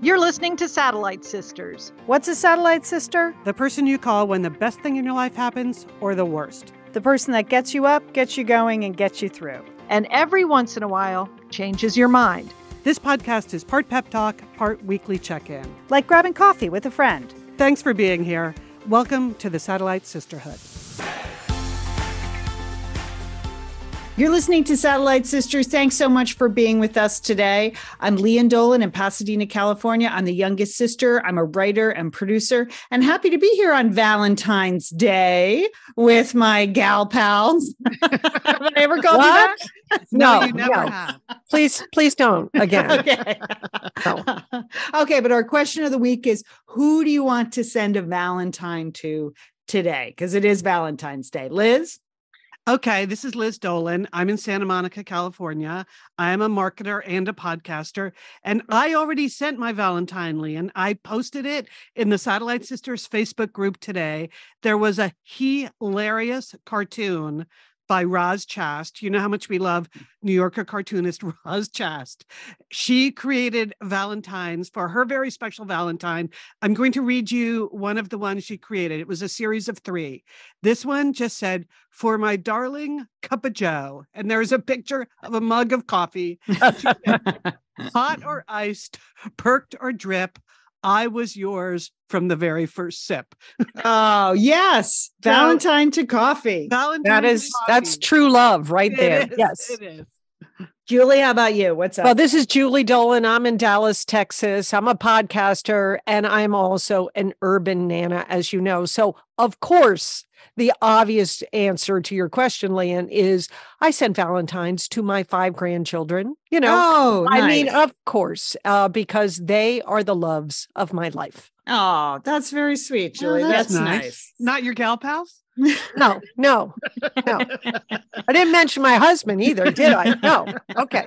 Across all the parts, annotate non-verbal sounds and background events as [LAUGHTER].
You're listening to Satellite Sisters. What's a satellite sister? The person you call when the best thing in your life happens or the worst. The person that gets you up, gets you going, and gets you through. And every once in a while, changes your mind. This podcast is part pep talk, part weekly check in. Like grabbing coffee with a friend. Thanks for being here. Welcome to the Satellite Sisterhood. You're listening to Satellite Sisters. Thanks so much for being with us today. I'm Lian Dolan in Pasadena, California. I'm the youngest sister. I'm a writer and producer, and happy to be here on Valentine's Day with my gal pals. [LAUGHS] have I ever called What? you that? [LAUGHS] No, you never no. have. Please, please don't again. [LAUGHS] Okay. No. okay, but our question of the week is who do you want to send a Valentine to today? Because it is Valentine's Day. Liz? Okay, this is Liz Dolan. I'm in Santa Monica, California. I am a marketer and a podcaster. And I already sent my Valentine, Lian. I posted it in the Satellite Sisters Facebook group today. There was a hilarious cartoon by Roz Chast. You know how much we love New Yorker cartoonist [LAUGHS] Roz Chast. She created Valentines for her very special Valentine. I'm going to read you one of the ones she created. It was a series of three. This one just said, For my darling cup of joe. And there's a picture of a mug of coffee, [LAUGHS] hot or iced, perked or drip. I was yours from the very first sip. [LAUGHS] Oh, yes. Valentine to coffee. Valentine. That is that's true love right there. yes. It is. [LAUGHS] Julie, how about you? What's up? Well, this is Julie Dolan. I'm in Dallas, Texas. I'm a podcaster and I'm also an urban nana, as you know. So, of course, the obvious answer to your question, Lian, is I sent Valentines to my five grandchildren. You know, oh, I mean, of course, uh, because they are the loves of my life. oh, that's very sweet, Oh, Julie. that's, nice. Not your gal pals? No, no, no. I didn't mention my husband either, did I? No. Okay.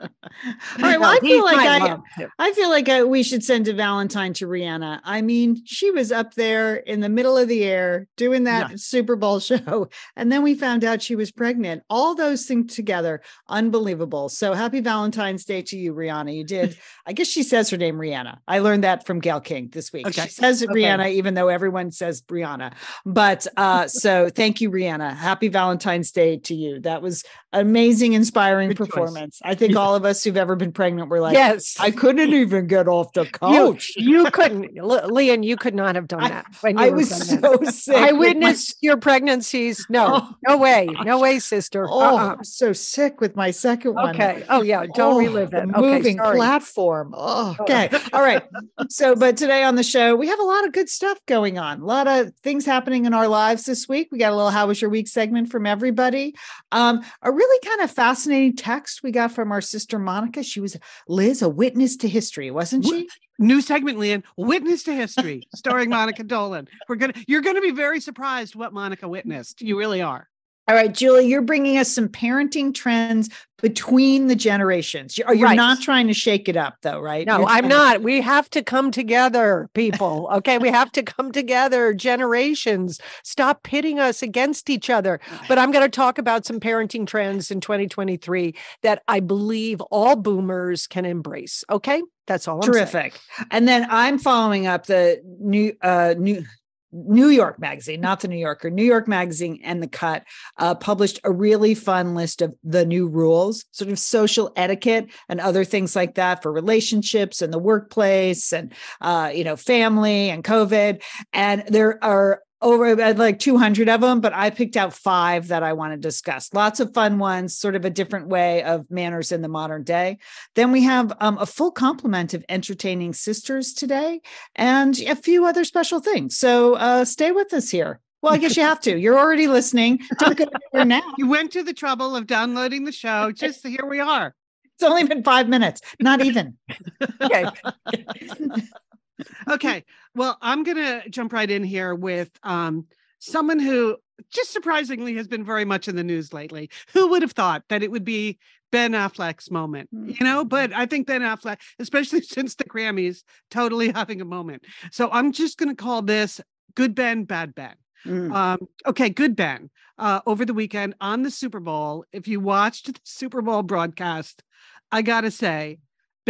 All right. Well, No, I feel like my I, love, too. I feel like we should send a Valentine to Rihanna. I mean, she was up there in the middle of the air doing that Yeah. Super Bowl [LAUGHS] show. And then we found out she was pregnant. All those things together, unbelievable. So happy Valentine's Day to you, Rihanna. You did. I guess she says her name Rihanna. I learned that from Gayle King this week. Okay. She says Okay. Rihanna, even though everyone says Brianna. But uh, so thank you, Rihanna. Happy Valentine's Day to you. That was amazing, inspiring Good choice. performance. I think all of us who've ever been pregnant were like, yes. I couldn't even get off the couch. you couldn't, Le- Lian, you could not have done that. when you I was pregnant. so sick. I with my- witnessed your pregnancies. No, Oh, no way. No way, sister. Oh, Uh-uh. I'm so sick with my second one. Okay. Oh, yeah. Don't Oh, relive the it. Okay. Moving sorry. platform. Oh, okay. All right. So, but today on the show, we have a lot of good stuff going on. A lot of things happening in our lives this week. We got a little "How was your week?" segment from everybody. Um, a really kind of fascinating text we got from our sister Monica. She was Liz, a witness to history, wasn't she? New segment, Lian. Witness to History, starring Monica Dolan. We're gonna you're gonna be very surprised what Monica witnessed. You really are. All right, Julie, you're bringing us some parenting trends between the generations. You- Are you're Right. not trying to shake it up, though, right? No, You're I'm not. We have to come together, people. Okay. We have to come together, generations. Stop pitting us against each other. But I'm going to talk about some parenting trends in 2023 that I believe all boomers can embrace. Okay. That's all I'm saying. terrific. And then I'm following up the new uh new New York Magazine, not the New Yorker, New York Magazine and The Cut uh, published a really fun list of the new rules, sort of social etiquette and other things like that for relationships and the workplace and, uh, you know, family and COVID. And there are over uh, like 200 of them, but I picked out five that I want to discuss. Lots of fun ones, sort of a different way of manners in the modern day. Then we have um, a full complement of entertaining sisters today and a few other special things. So uh, stay with us here. Well, I guess you have to. You're already listening. Don't go anywhere now. [LAUGHS] You went to the trouble of downloading the show. Just here we are. It's only been five minutes, not even. [LAUGHS] Okay. [LAUGHS] Okay. Well, I'm gonna jump right in here with um someone who just surprisingly has been very much in the news lately. Who would have thought that it would be Ben Affleck's moment, you know? But I think Ben Affleck, especially [LAUGHS] since the Grammys, totally having a moment. So I'm just going to call this Good Ben, Bad Ben. Mm. Um, okay, Good Ben. Uh, over the weekend on the Super Bowl, if you watched the Super Bowl broadcast, I got to say,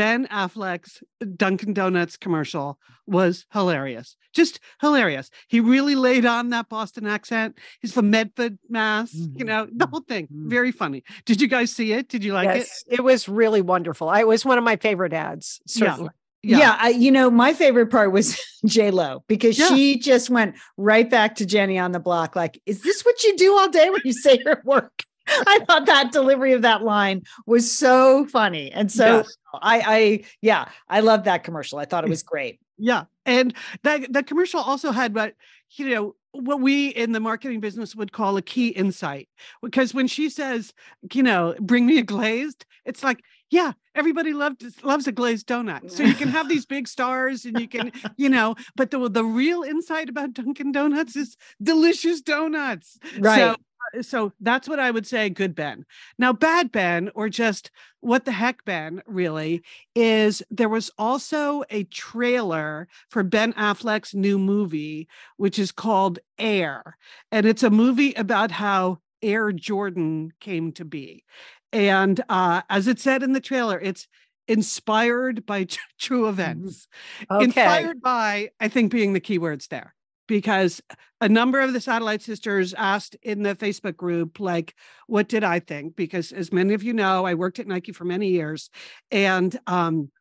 Ben Affleck's Dunkin' Donuts commercial was hilarious. Just hilarious. He really laid on that Boston accent. He's from Medford, Mass. You Mhm. know, the whole thing. Mhm. Very funny. Did you guys see it? Did you like yes, it? was really wonderful. I it was one of my favorite ads. Yeah. Certainly. it? Yeah, I, you know, my favorite part was [LAUGHS] J Lo because Yeah. she just went right back to Jenny on the block. Like, is this what you do all day when you say you're at work? [LAUGHS] I thought that delivery of that line was so funny, and so Yes. I, I, yeah, I love that commercial. I thought it was great. Yeah. And that that commercial also had but you know what we in the marketing business would call a key insight because when she says, you know, bring me a glazed, it's like, yeah, everybody loves loves a glazed donut. So you can have these big stars and you can, you know, but the the real insight about Dunkin' Donuts is delicious donuts. Right. So, so that's what I would say, good Ben. Now, bad Ben, or just what the heck Ben, really, is there was also a trailer for Ben Affleck's new movie, which is called Air. And it's a movie about how Air Jordan came to be. And uh, as it said in the trailer, it's inspired by [LAUGHS] tr- true events. Okay. Inspired by, I think, being the keywords there. Because a number of the satellite sisters asked in the Facebook group, like, what did I think? Because as many of you know, I worked at Nike for many years. And um,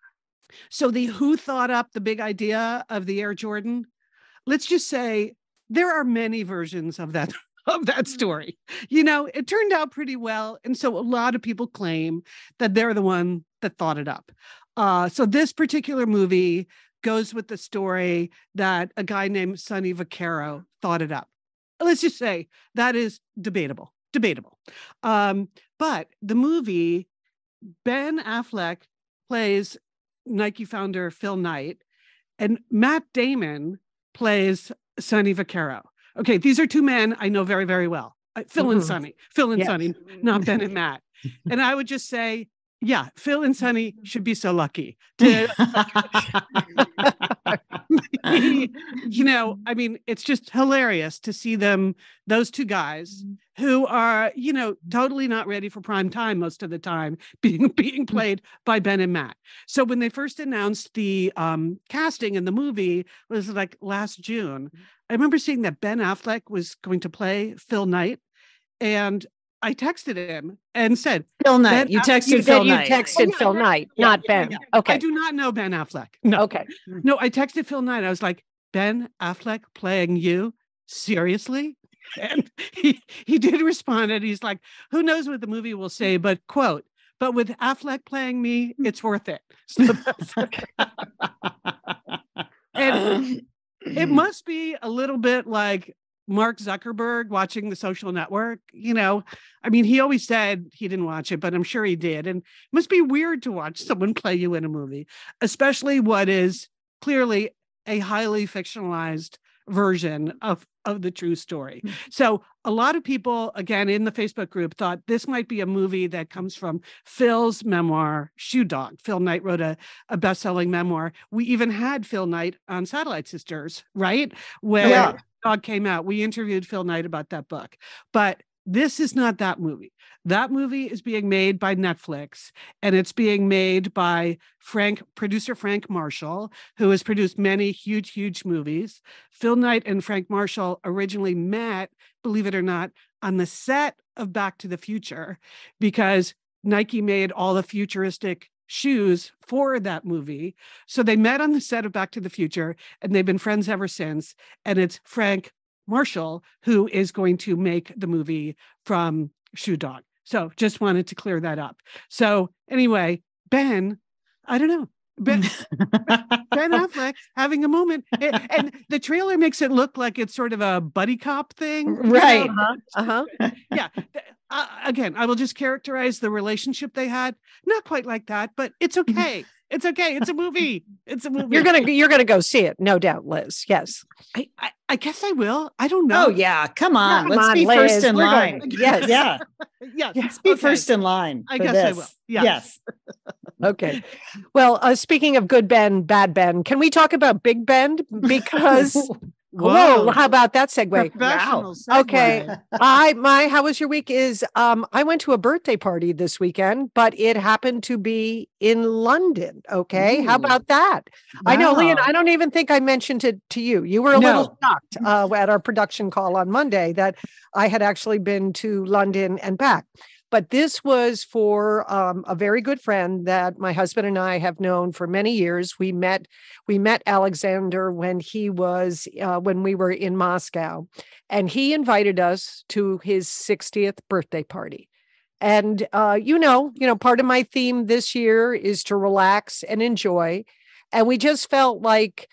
so the who thought up the big idea of the Air Jordan, let's just say there are many versions of that [LAUGHS] of that story. You know, it turned out pretty well. And so a lot of people claim that they're the one that thought it up. Uh, so this particular movie goes with the story that a guy named Sonny Vaccaro thought it up. Let's just say that is debatable, debatable. Um, but the movie, Ben Affleck plays Nike founder Phil Knight, and Matt Damon plays Sonny Vaccaro. Okay, these are two men I know very, very well. Uh, Phil and Mhm. Sonny, Phil and Yes. Sonny, not Ben and Matt. And I would just say, yeah, Phil and Sonny mm-hmm. should be so lucky to [LAUGHS] [LAUGHS] you know, I mean, it's just hilarious to see them, those two guys mm-hmm. who are, you know, totally not ready for prime time most of the time, [LAUGHS] being being mm-hmm. played by Ben and Matt. So when they first announced the um, casting in the movie was like last June, I remember seeing that Ben Affleck was going to play Phil Knight, and I texted him and said, Phil Knight. You texted You Phil you Knight. texted Oh, yeah, Phil yeah, Knight, yeah, not Ben. Okay. I do not know Ben Affleck. No, Okay. Mm. no, I texted Phil Knight. I was like, Ben Affleck playing you? Seriously? [LAUGHS] And he he did respond and he's like, who knows what the movie will say, but quote, but with Affleck playing me, mm. it's worth it. [LAUGHS] So [LAUGHS] and [CLEARS THROAT] it must be a little bit like Mark Zuckerberg watching the social network. You know, I mean, he always said he didn't watch it, but I'm sure he did. And it must be weird to watch someone play you in a movie, especially what is clearly a highly fictionalized version of of the true story. Hmm. So a lot of people again in the Facebook group thought this might be a movie that comes from Phil's memoir Shoe Dog. Phil Knight wrote a, a best-selling memoir. We even had Phil Knight on Satellite Sisters, right? When Yeah. Dog came out, we interviewed Phil Knight about that book. But this is not that movie. That movie is being made by Netflix and it's being made by Frank, producer Frank Marshall, who has produced many huge, huge movies. Phil Knight and Frank Marshall originally met, believe it or not, on the set of Back to the Future because Nike made all the futuristic shoes for that movie. So they met on the set of Back to the Future and they've been friends ever since. And it's Frank Marshall who is going to make the movie from Shoe Dog. So just wanted to clear that up. So anyway, Ben, I don't know. Ben, [LAUGHS] ben Affleck having a moment. A- And the trailer makes it look like it's sort of a buddy cop thing. you know? Right. Uh-huh. [LAUGHS] yeah. Uh, again, I will just characterize the relationship they had. Not quite like that, but it's okay. It's okay. It's a movie. [LAUGHS] It's a movie. You're gonna you're gonna go see it, no doubt, Liz. Yes. I, I, I guess I will. I don't know. Oh yeah, come on. Come Let's on, be Liz. first in We're line. going- [LAUGHS] yes. Yeah, [LAUGHS] Yes. let's be okay. first in line. I for guess I this. will. Yes. Okay. Well, uh, speaking of good Ben, bad Ben, can we talk about Big Ben? Because Whoa, how about that segue? Okay. segue. I my how was your week is um I went to a birthday party this weekend, but it happened to be in London. Okay. How about that? I know, Lian, I don't even think I mentioned it to you. You were a little shocked uh, at our production call on Monday that I had actually been to London and back. But this was for um, a very good friend that my husband and I have known for many years. We met we met Alexander when he was uh, when we were in Moscow, and he invited us to his 60th birthday party. And uh, you know, you know, part of my theme this year is to relax and enjoy. And we just felt like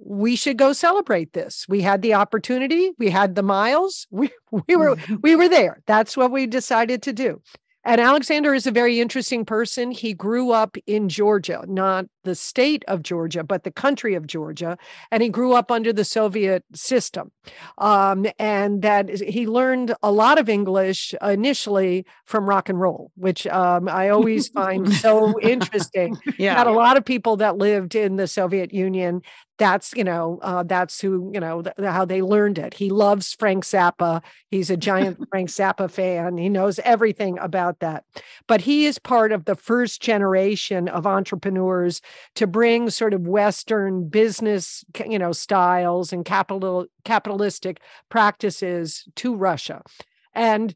we should go celebrate this. We had the opportunity, we had the miles, [LAUGHS] we we were we were there. That's what we decided to do. And Alexander is a very interesting person. He grew up in Georgia, not the state of Georgia, but the country of Georgia. And he grew up under the Soviet system. Um, and that he learned a lot of English initially from rock and roll, which um, I always [LAUGHS] find so [LAUGHS] interesting Yeah. had a lot of people that lived in the Soviet Union. That's you know uh, that's who you know th- how they learned it. He loves Frank Zappa. He's a giant [LAUGHS] Frank Zappa fan. He knows everything about that. But he is part of the first generation of entrepreneurs to bring sort of Western business you know styles and capital capitalistic practices to Russia, and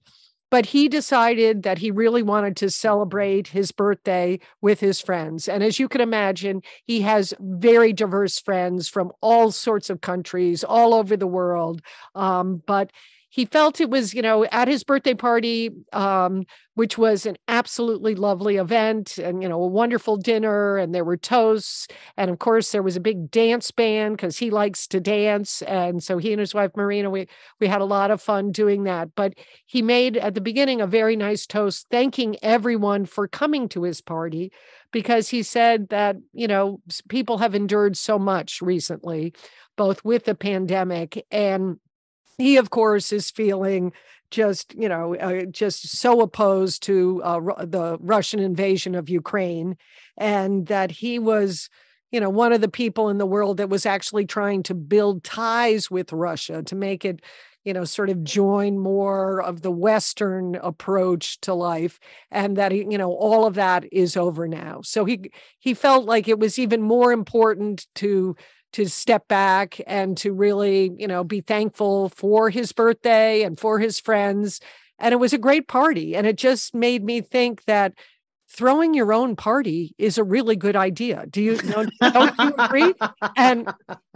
but he decided that he really wanted to celebrate his birthday with his friends. And as you can imagine, he has very diverse friends from all sorts of countries all over the world. Um, but he felt it was, you know, at his birthday party, um, which was an absolutely lovely event and, you know, a wonderful dinner, and there were toasts. And of course, there was a big dance band because he likes to dance. And so he and his wife, Marina, we, we had a lot of fun doing that. But he made at the beginning a very nice toast, thanking everyone for coming to his party because he said that, you know, people have endured so much recently, both with the pandemic and he, of course, is feeling just, you know, uh, just so opposed to uh, the Russian invasion of Ukraine and that he was you know one of the people in the world that was actually trying to build ties with Russia to make it you know sort of join more of the western approach to life and that you know all of that is over now. So he he felt like it was even more important to to step back and to really you know be thankful for his birthday and for his friends. And it was a great party and it just made me think that throwing your own party is a really good idea do you don't, don't you agree and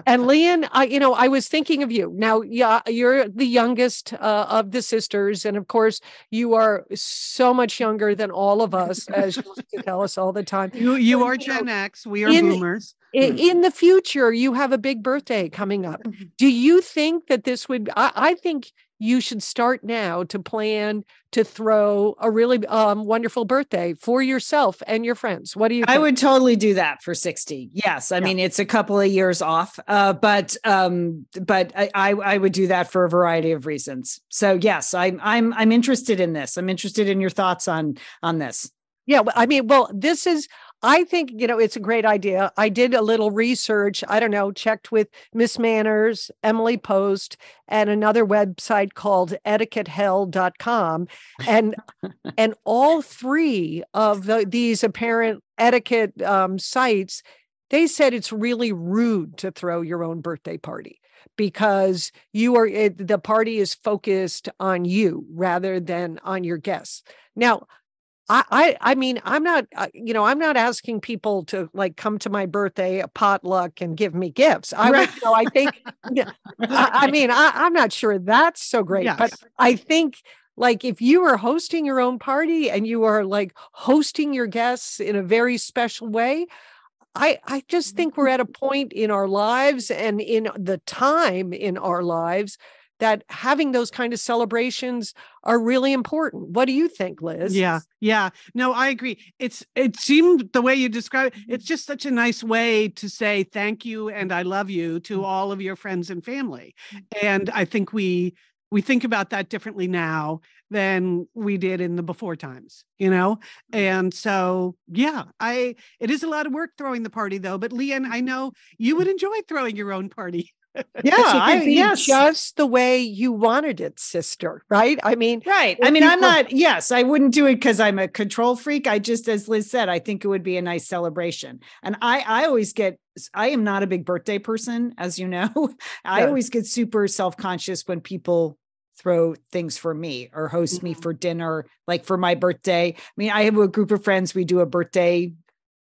and Lian, I, you know, I was thinking of you. Now, yeah, you're the youngest uh, of the sisters, and of course, you are so much younger than all of us, as you to tell us all the time. You you So, are you know, Gen X. We are in- boomers. I- In the future, you have a big birthday coming up. Do you think that this would? I, I think you should start now to plan to throw a really um, wonderful birthday for yourself and your friends. What do you? I would totally do that for 60. Yes. I Yeah. mean, it's a couple of years off. Uh, but um, but I, I I would do that for a variety of reasons. So yes, I'm I'm I'm interested in this. I'm interested in your thoughts on on this. Yeah, I mean, well, this is, I think, you know, it's a great idea. I did a little research. I don't know, checked with Miss Manners, Emily Post, and another website called etiquettehell.com. And [LAUGHS] and all three of the, these apparent etiquette um, sites, they said it's really rude to throw your own birthday party because you are it, the party is focused on you rather than on your guests. Now, I, I I mean I'm not uh, you know I'm not asking people to like come to my birthday a potluck and give me gifts. I would, you know I think I, I [LAUGHS] mean I, I'm not sure that's so great, but I think like if you are hosting your own party and you are like hosting your guests in a very special way, I I just think we're at a [LAUGHS] point in our lives and in the time in our lives that having those kind of celebrations are really important. What do you think, Liz? Yeah, yeah. No, I agree. It's it seemed the way you describe it, it's just such a nice way to say thank you and I love you to mm. all of your friends and family. Mm. And I think we we think about that differently now than we did in the before times, you know? Mm. And so, yeah, I it is a lot of work throwing the party though, but Lian, I know you would enjoy throwing your own party. Yeah, I, yes. just the way you wanted it, sister. Right? I mean, Right. I mean, I'm not, yes, I wouldn't do it because I'm a control freak. I just, as Liz said, I think it would be a nice celebration. And I, I always get, I am not a big birthday person, as you know. [LAUGHS] I always get super self conscious when people throw things for me or host me Mm-hmm. Mhm. for dinner, like for my birthday. I mean, I have a group of friends, we do a birthday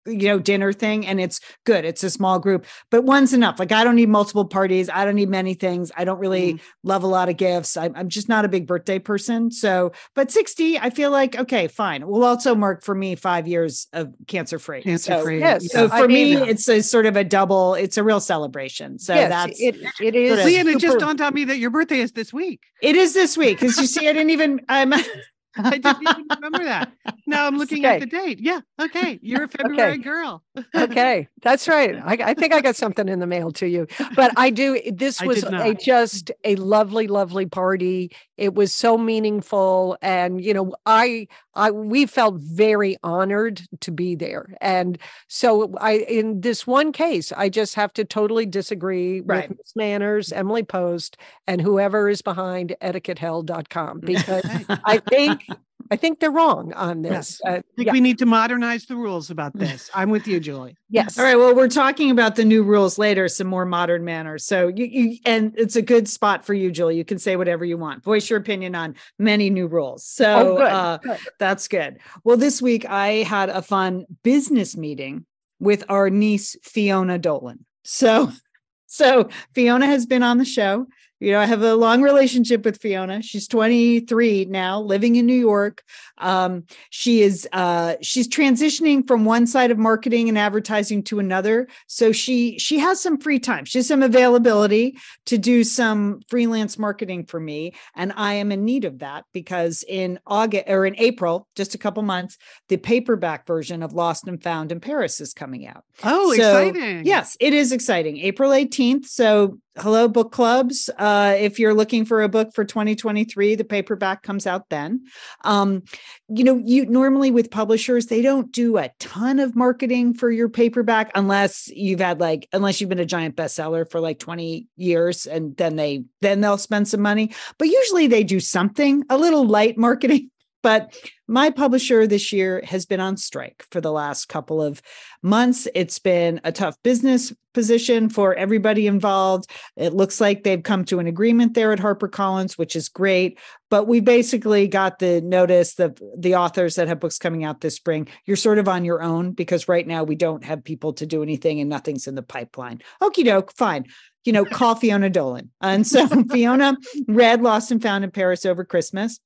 you know dinner thing and it's good it's a small group but one's enough like i don't need multiple parties i don't need many things i don't really Mhm. love a lot of gifts I'm, I'm just not a big birthday person so but 60 i feel like okay fine will also mark for me five years of cancer free Cancer free. yes. so I for mean- me it's a sort of a double it's a real celebration so yes, that's it. It is. Sort of- Lian, it just super- dawned on me that your birthday is this week. it is this week because you see i didn't even i'm [LAUGHS] [LAUGHS] I didn't even remember that. Now I'm looking Okay. at the date. Yeah. Okay. You're a [LAUGHS] February girl. Okay that's right. I, I think i got something in the mail to you. But i do this was a just a lovely lovely party. It was so meaningful. And you know i i we felt very honored to be there. And so i in this one case i just have to totally disagree Right. with Miss manners emily post and whoever is behind etiquettehell.com [LAUGHS] because i think i think they're wrong on this Uh, I think yeah, we need to modernize the rules about [LAUGHS] this. I'm with you, Julie. yes All right. Well, we're talking about the new rules later, some more modern manners. So you, you and it's a good spot for you, Julie. You can say whatever you want. Voice your opinion on many new rules. So Oh, good, uh, good. that's good. Well, this week I had a fun business meeting with our niece Fiona Dolan. So [LAUGHS] so Fiona has been on the show. You know, I have a long relationship with Fiona. She's 23 now, living in New York. Um, she is uh she's transitioning from one side of marketing and advertising to another. So she she has some free time. She has some availability to do some freelance marketing for me. And I am in need of that because in August or in April, just a couple months, the paperback version of Lost and Found in Paris is coming out. Oh, So, exciting. Yes, it is exciting. April 18th. So, hello, book clubs. Uh, if you're looking for a book for 2023, the paperback comes out then. Um, you know, you normally with publishers, they don't do a ton of marketing for your paperback unless you've had like, unless you've been a giant bestseller for like 20 years and then they, then they'll spend some money. But usually they do something, a little light marketing. But my publisher this year has been on strike for the last couple of months. It's been a tough business position for everybody involved. It looks like they've come to an agreement there at HarperCollins, which is great. But we basically got the notice that the authors that have books coming out this spring, you're sort of on your own because right now we don't have people to do anything and nothing's in the pipeline. Okie doke, fine. You know, call Fiona Dolan. And so [LAUGHS] Fiona read Lost and Found in Paris over Christmas.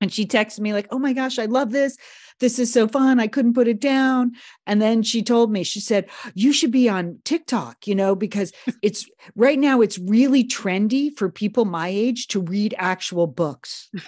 And she texted me, like, oh my gosh, I love this. This is so fun. I couldn't put it down. And then she told me, she said, you should be on TikTok, you know, because [LAUGHS] it's right now, it's really trendy for people my age to read actual books. [LAUGHS]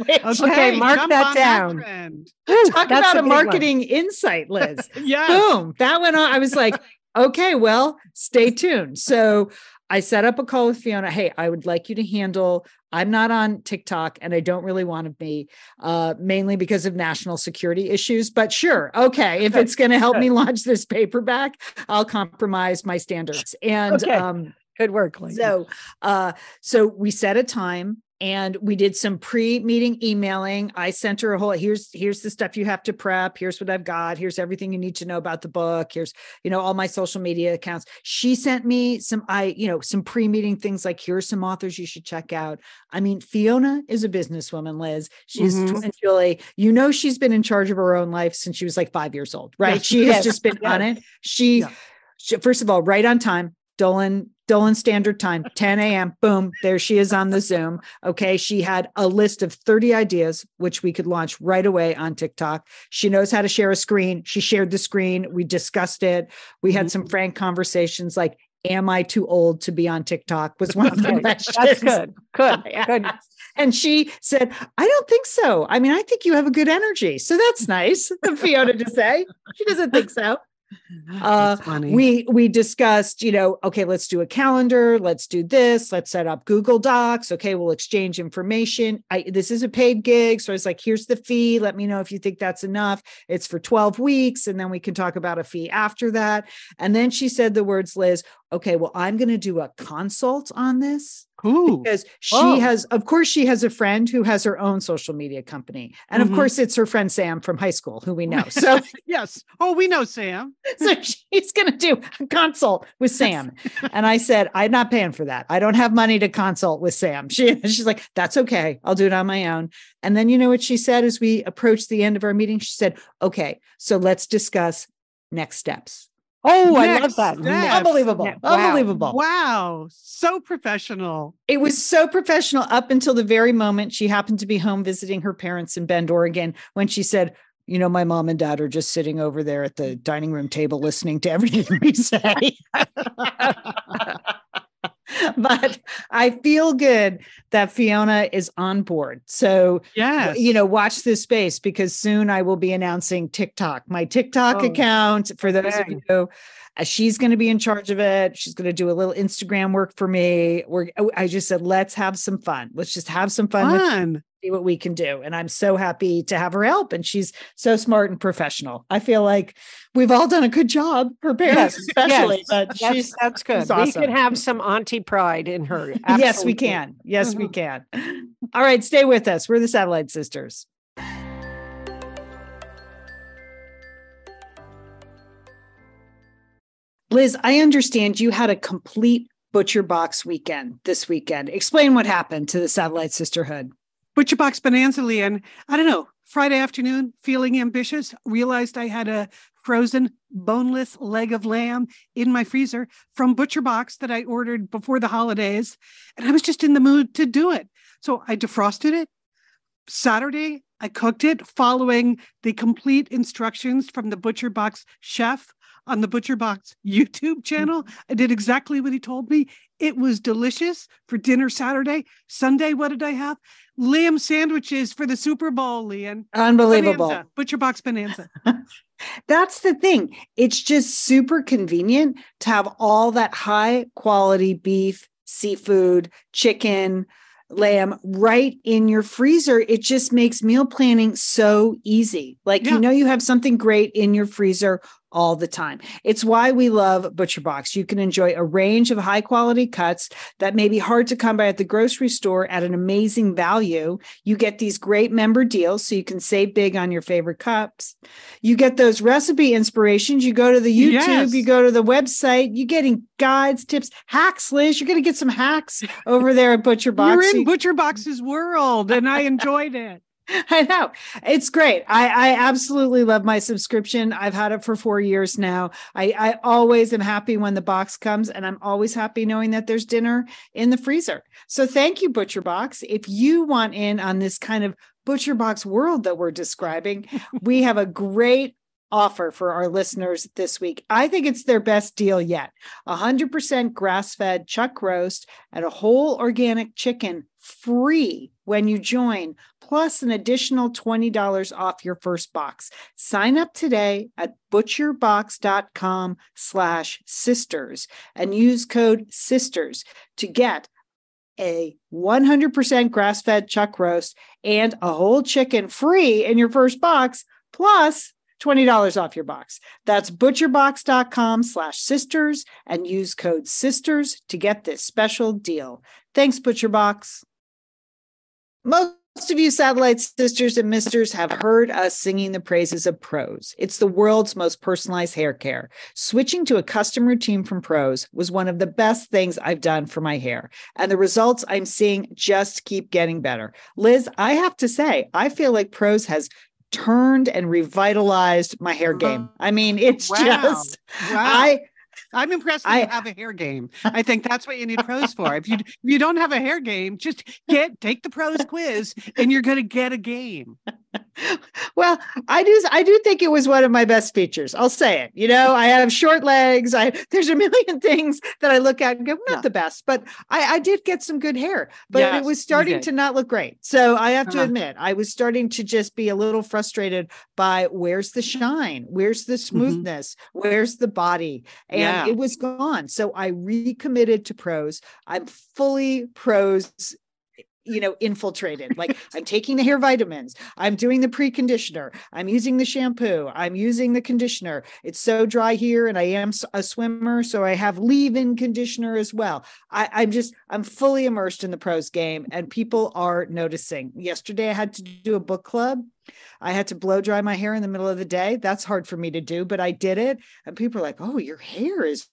Okay, mark that down. trend. Woo, Talk about a one. marketing insight, Liz. [LAUGHS] yeah. Boom. That went on. I was like, okay, well, stay tuned. So I set up a call with Fiona. Hey, I would like you to handle. I'm not on TikTok and I don't really want to be, uh, mainly because of national security issues. But sure, okay, if it's going to help me launch this paperback, I'll compromise my standards. And Okay. um, Good work, Lee. so, uh, so we set a time and we did some pre-meeting emailing. I sent her a whole here's here's the stuff you have to prep. Here's what I've got. Here's everything you need to know about the book. Here's you know all my social media accounts. She sent me some I you know some pre-meeting things like here's some authors you should check out. I mean, Fiona is a businesswoman, Liz. She's Mhm. and Julie. You know she's been in charge of her own life since she was like five years old, right? Yes. She has Yes. just been on it. She, Yeah. she first of all, right on time. Dolan Dolan Standard Time, 10 a.m. Boom, there she is on the Zoom. Okay. She had a list of 30 ideas, which we could launch right away on TikTok. She knows how to share a screen. She shared the screen. We discussed it. We had some mm-hmm. frank conversations like, Am I too old to be on TikTok? Was one of the questions. That's good. Good. [LAUGHS] Good. And she said, I don't think so. I mean, I think you have a good energy. So that's nice of Fiona to say. She doesn't think so. [LAUGHS] Uh, we we discussed you know okay let's do a calendar let's do this let's set up google docs okay we'll exchange information. I this is a paid gig so i was like here's the fee let me know if you think that's enough. It's for 12 weeks and then we can talk about a fee after that. And then she said the words liz okay well i'm going to do a consult on this Ooh. because she Oh. has of course she has a friend who has her own social media company and Mhm. of course it's her friend sam from high school who we know [LAUGHS] so yes. Oh, we know Sam. [LAUGHS] so she's going to do a consult with Sam. And I said, I'm not paying for that. I don't have money to consult with Sam. She, [LAUGHS] she's like, that's okay. I'll do it on my own. And then you know what she said as we approached the end of our meeting? She said, okay, so let's discuss next steps. Oh, I love that. step. Unbelievable. Wow. Unbelievable. Wow. So professional. It was so professional up until the very moment she happened to be home visiting her parents in Bend, Oregon, when she said, you know, my mom and dad are just sitting over there at the dining room table listening to everything we say. [LAUGHS] [LAUGHS] but I feel good that Fiona is on board. So, yeah, you know, watch this space because soon I will be announcing TikTok, my TikTok Oh, account for those okay. of you. Uh, she's going to be in charge of it. She's going to do a little Instagram work for me. We're, oh, I just said, let's have some fun. Let's just have some fun. with fun. See what we can do. And I'm so happy to have her help. And she's so smart and professional. I feel like we've all done a good job, her parents Yes, especially. yes, But That's, she's that's good. she's We awesome. can have some auntie pride in her. [LAUGHS] yes, we can. Yes, we mm-hmm. can. All right, stay with us. We're the Satellite Sisters. Liz, I understand you had a complete butcher box weekend this weekend. Explain what happened to the Satellite Sisterhood. Butcher Box Bonanza, Lian. I don't know. Friday afternoon, feeling ambitious, realized I had a frozen boneless leg of lamb in my freezer from Butcher Box that I ordered before the holidays. And I was just in the mood to do it. So I defrosted it. Saturday, I cooked it following the complete instructions from the Butcher Box chef on the Butcher Box YouTube channel. I did exactly what he told me. It was delicious for dinner Saturday. Sunday, what did I have? Lamb sandwiches for the Super Bowl, Lian. Unbelievable. Bonanza, Butcher Box Bonanza. [LAUGHS] That's the thing. It's just super convenient to have all that high quality beef, seafood, chicken, lamb right in your freezer. It just makes meal planning so easy. Like Yeah. you know you have something great in your freezer all the time. It's why we love Butcher Box. You can enjoy a range of high quality cuts that may be hard to come by at the grocery store at an amazing value. You get these great member deals so you can save big on your favorite cups. You get those recipe inspirations. You go to the YouTube, Yes. you go to the website, you're getting guides, tips, hacks, Liz. You're going to get some hacks over there at Butcher Box. You're in Butcher Box's world, and I enjoyed it. [LAUGHS] I know. It's great. I, I absolutely love my subscription. I've had it for four years now. I, I always am happy when the box comes, and I'm always happy knowing that there's dinner in the freezer. So thank you, Butcher Box. If you want in on this kind of Butcher Box world that we're describing, we [LAUGHS] have a great offer for our listeners this week. I think it's their best deal yet. 100% grass-fed chuck roast and a whole organic chicken free when you join, plus an additional $20 off your first box. Sign up today at butcherbox.com slash sisters and use code sisters to get a 100% grass-fed chuck roast and a whole chicken free in your first box, plus $20 off your box. That's butcherbox.com slash sisters and use code sisters to get this special deal. Thanks, ButcherBox. Most of you satellite sisters and misters have heard us singing the praises of Prose. It's the world's most personalized hair care. Switching to a custom routine from Prose was one of the best things I've done for my hair. And the results I'm seeing just keep getting better. Liz, I have to say, I feel like Prose has turned and revitalized my hair game. Oh, I mean, it's Wow. just Wow. I I'm impressed that I- you have a hair game. I think that's what you need Prose for. If you [LAUGHS] if you don't have a hair game, just get take the Prose quiz and you're gonna get a game. [LAUGHS] well, I do I do think it was one of my best features. I'll say it. You know, I have short legs. I [LAUGHS] there's a million things that I look at and go, not Yeah. the best, but I, I did get some good hair, but Yes, it was starting to not look great. So I have to Uh-huh. admit, I was starting to just be a little frustrated by where's the shine, where's the smoothness, where's the body, and Yeah. it was gone. So I recommitted to Prose. I'm fully Prose you know infiltrated like [LAUGHS] i'm taking the hair vitamins i'm doing the preconditioner i'm using the shampoo i'm using the conditioner it's so dry here and i am a swimmer so i have leave-in conditioner as well I, i'm just i'm fully immersed in the Prose game and people are noticing yesterday i had to do a book club I had to blow dry my hair in the middle of the day. That's hard for me to do, but I did it. And people are like, oh, your hair is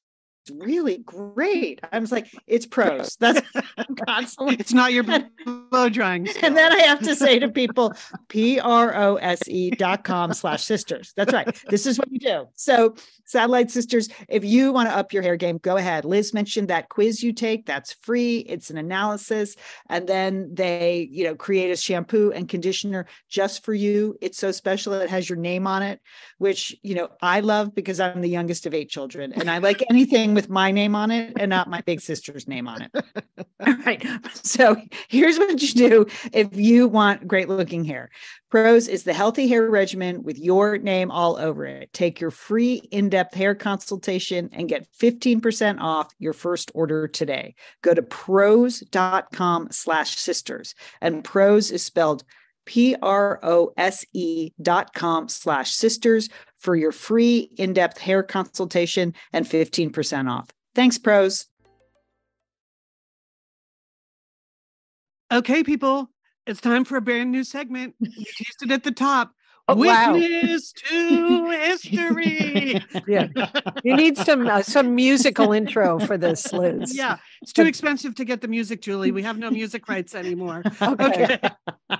really great. I was like, it's Prose. That's [LAUGHS] [LAUGHS] constantly It's not your [LAUGHS] blow drying. and then. I have to say to people, P R O S E dot com slash sisters. That's right. This is what you do. So, Satellite Sisters, if you want to up your hair game, go ahead. Liz mentioned that quiz you take. That's free. It's an analysis. And then they, you know, create a shampoo and conditioner just for you. It's so special. It has your name on it, which, you know, I love because I'm the youngest of eight children and I like anything with my name on it and not my big sister's name on it. [LAUGHS] All right. So here's what you do if you want great looking hair. Prose is the healthy hair regimen with your name all over it. Take your free in depth hair consultation and get 15% off your first order today. Go to prose.com slash sisters. And Prose is spelled P R O S E dot com slash sisters for your free in depth hair consultation and 15% off. Thanks, Prose. Okay, people, it's time for a brand new segment. [LAUGHS] You teased it at the top. Oh, wow. Witness to history. [LAUGHS] Yeah. You need some uh, some musical intro for this, Liz. yeah, it's too expensive to get the music, Julie. We have no music rights anymore. Okay.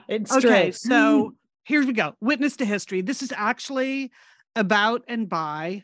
it's okay, true. so here we go. Witness to history. This is actually about and by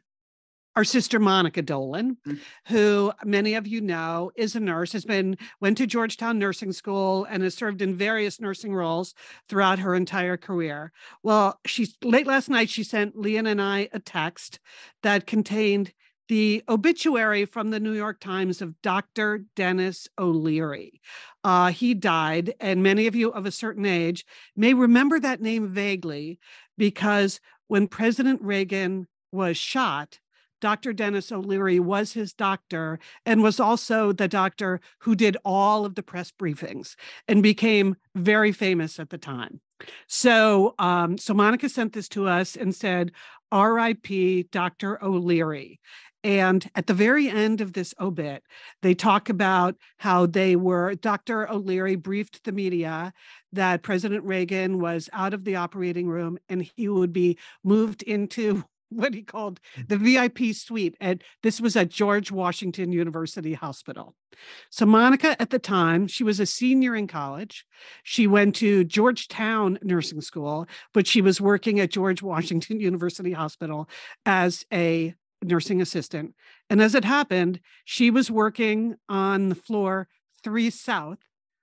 our sister Monica Dolan, Mm. who many of you know is a nurse, has been went to Georgetown Nursing School and has served in various nursing roles throughout her entire career. Well, she's late last night she sent Lian and I a text that contained the obituary from the New York Times of Dr. Dennis O'Leary. Uh, he died, and many of you of a certain age may remember that name vaguely because when President Reagan was shot, Dr. Dennis O'Leary was his doctor and was also the doctor who did all of the press briefings and became very famous at the time. So, um, so Monica sent this to us and said, R.I.P. Dr. O'Leary. And at the very end of this obit, they talk about how they were, Dr. O'Leary briefed the media that President Reagan was out of the operating room and he would be moved into [LAUGHS] what he called the VIP suite. And this was at George Washington University Hospital. So, Monica, at the time, she was a senior in college. She went to Georgetown Nursing School, but she was working at George Washington [LAUGHS] University Hospital as a nursing assistant. And as it happened, she was working on the floor three South,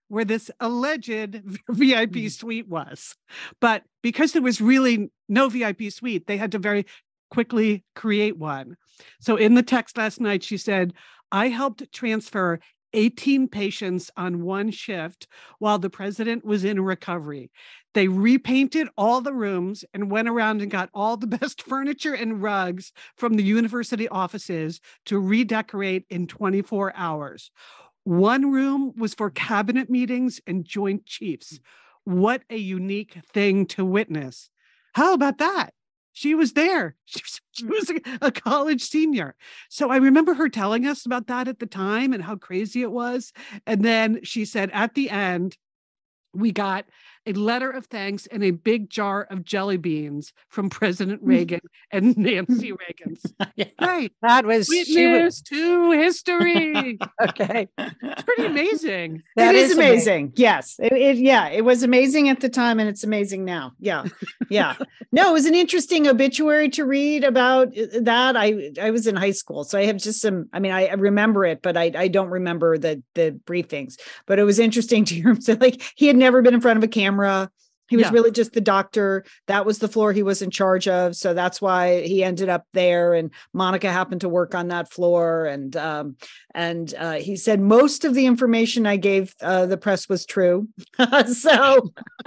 where this alleged [LAUGHS] VIP mm-hmm. suite was. But because there was really no VIP suite, they had to very quickly create one. So in the text last night, she said, I helped transfer 18 patients on one shift while the president was in recovery. They repainted all the rooms and went around and got all the [LAUGHS] best furniture and rugs from the university offices to redecorate in 24 hours. One room was for cabinet meetings and joint chiefs. Mm. What a unique thing to witness. How about that? She was there. [LAUGHS] She was, she was a, a college senior. So I remember her telling us about that at the time and how crazy it was. And then she said at the end, we got a letter of thanks and a big jar of jelly beans from President Reagan and [LAUGHS] Nancy [LAUGHS] Reagan's. Right. That was she was to history. [LAUGHS] okay. It's pretty amazing. That it is, is amazing. Yes. It, it- yeah, it was amazing at the time and it's amazing now. Yeah. Yeah. no, it was an interesting obituary to read about uh, that. I I was in high school, so I have just some I mean, I, I remember it, but I I don't remember the the briefings. But it was interesting to hear him say like he had never been in front of a camera camera he was Yeah. really just the doctor. That was the floor he was in charge of. So that's why he ended up there. And Monica happened to work on that floor. And um, and uh, he said most of the information I gave uh, the press was true. [LAUGHS] so, [LAUGHS]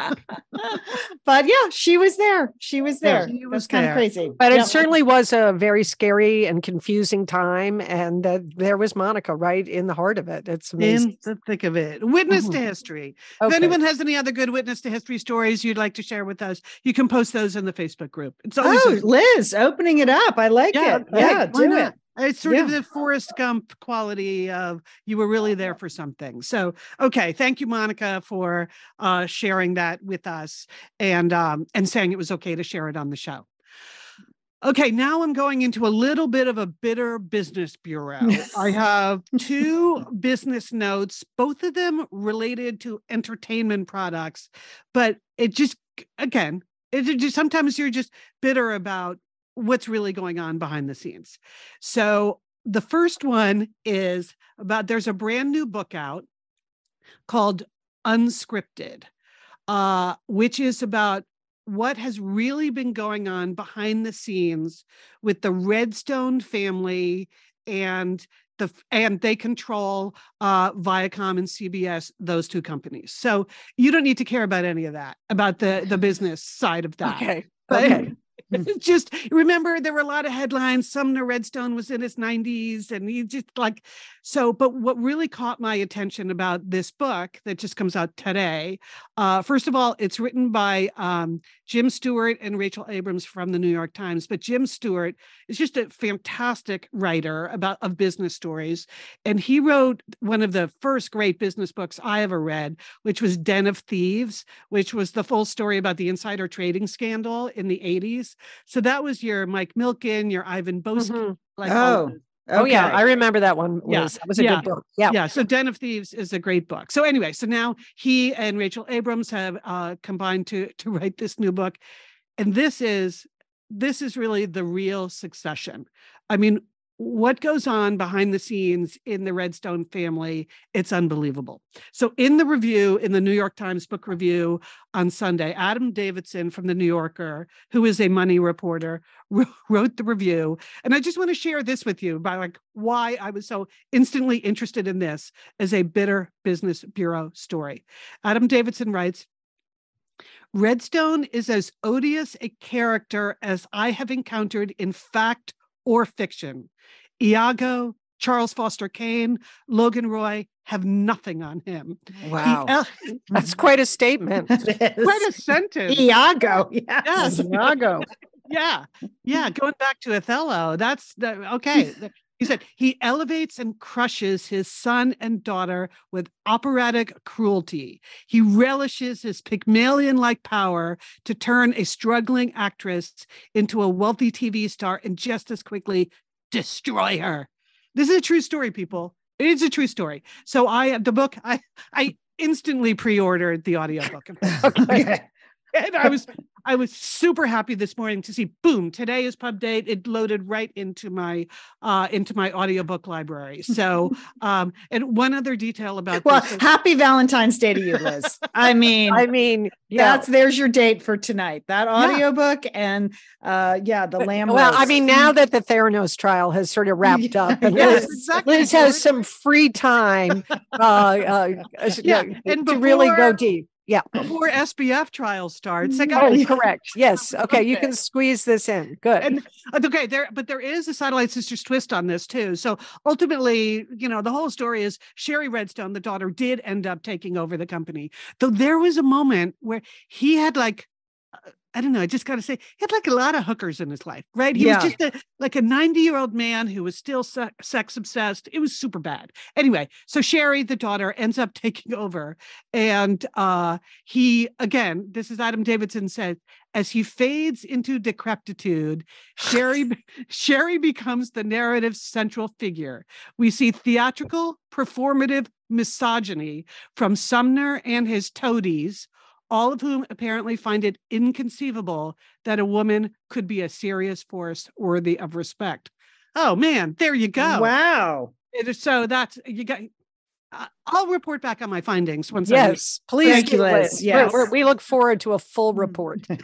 but yeah, she was there. She was Yeah, there. she That's was kind of crazy. But Yep. it certainly was a very scary and confusing time. And uh, there was Monica right in the heart of it. It's amazing. In the thick of it. Witness to Mhm. history. If anyone has any other good witness to history stories you'd like to share with us, you can post those in the Facebook group. It's always Oh, Liz, opening it up. I like Yeah, it. hey, Yeah, do not? it. It's sort of the Forrest Gump quality of you were really there for something. So, okay, thank you, Monica, for uh, sharing that with us and um, and saying it was okay to share it on the show. Okay, now I'm going into a little bit of a bitter business bureau. I [LAUGHS] have two business notes, both of them related to entertainment products, but it just again, it just sometimes you're just bitter about what's really going on behind the scenes. So the first one is about there's a brand new book out called Unscripted, uh, which is about what has really been going on behind the scenes with the Redstone family and the and they control uh, Viacom and CBS, those two companies. So you don't need to care about any of that, about the the business side of that. Okay. But Okay. [LAUGHS] just remember there were a lot of headlines. Sumner Redstone was in his 90s, and he just like so. But what really caught my attention about this book that just comes out today, uh, first of all, it's written by um, Jim Stewart and Rachel Abrams from the New York Times. But Jim Stewart is just a fantastic writer about of business stories, and he wrote one of the first great business books I ever read, which was Den of Thieves, which was the full story about the insider trading scandal in the 80s. So that was your Mike Milken, your Ivan Boesky. Mhm. Like Oh, those. Oh, yeah. I remember that one. Yeah, That was a yeah, good book. Yeah. Yeah. So Den of Thieves is a great book. So anyway, so now he and Rachel Abrams have uh, combined to to write this new book, and this is this is really the real succession. I mean, what goes on behind the scenes in the Redstone family, it's unbelievable. So, in the review, in the New York Times book review on Sunday, Adam Davidson from the New Yorker, who is a money reporter, [LAUGHS] wrote the review. And I just want to share this with you about like why I was so instantly interested in this as a bitter business bureau story. Adam Davidson writes, Redstone is as odious a character as I have encountered in fact or fiction. Iago, Charles Foster Kane, Logan Roy have nothing on him. He wow. [LAUGHS] That's quite a statement. [LAUGHS] Quite a sentence. Iago. Yes. Yes. Iago. yeah yeah going back to othello that's the okay he said he elevates and crushes his son and daughter with operatic cruelty. He relishes his pygmalion like power to turn a struggling actress into a wealthy tv star and just as quickly destroy her. This is a true story people. It is a true story. So i the book i i instantly pre-ordered the audiobook. [LAUGHS] Okay. And I was I was super happy this morning to see boom today is pub date it loaded right into my uh into my audiobook library so [LAUGHS] um and one other detail about Well, this is- happy Valentine's Day to you, Liz. I [LAUGHS] mean, I mean, yeah. that's there's your date for tonight. That audiobook and uh yeah, the lamb. Well, I mean, now that the Theranos trial has sort of wrapped [LAUGHS] up, and Yes, Liz, exactly, Liz has some free time uh, uh, Yeah, to and really go deep. Yeah. [LAUGHS] before SBF trial starts I got Oh, [LAUGHS] correct. Yes. Okay. You can squeeze this in. Good. and uh, okay there but there is a satellite sisters twist on this too so ultimately you know the whole story is shari redstone the daughter did end up taking over the company though there was a moment where he had like uh, I don't know. I just got to say, he had like a lot of hookers in his life, right? He Yeah. was just a, like a 90 year old man who was still se- sex obsessed. It was super bad. Anyway, so Shari, the daughter, ends up [LAUGHS] taking over. And uh, he, again, this is Adam Davidson said, as he fades into decrepitude, Shari [LAUGHS] Shari becomes the narrative's central figure. We see theatrical, performative misogyny from Sumner and his toadies, all of whom apparently find it inconceivable that a woman could be a serious force worthy of respect. Oh man, there you go. Wow. It is- So that's you got I'll report back on my findings once. I read Yes, please. Thank you, do, Liz. We're- Yes. we're- we look forward to a full report. [LAUGHS] [LAUGHS]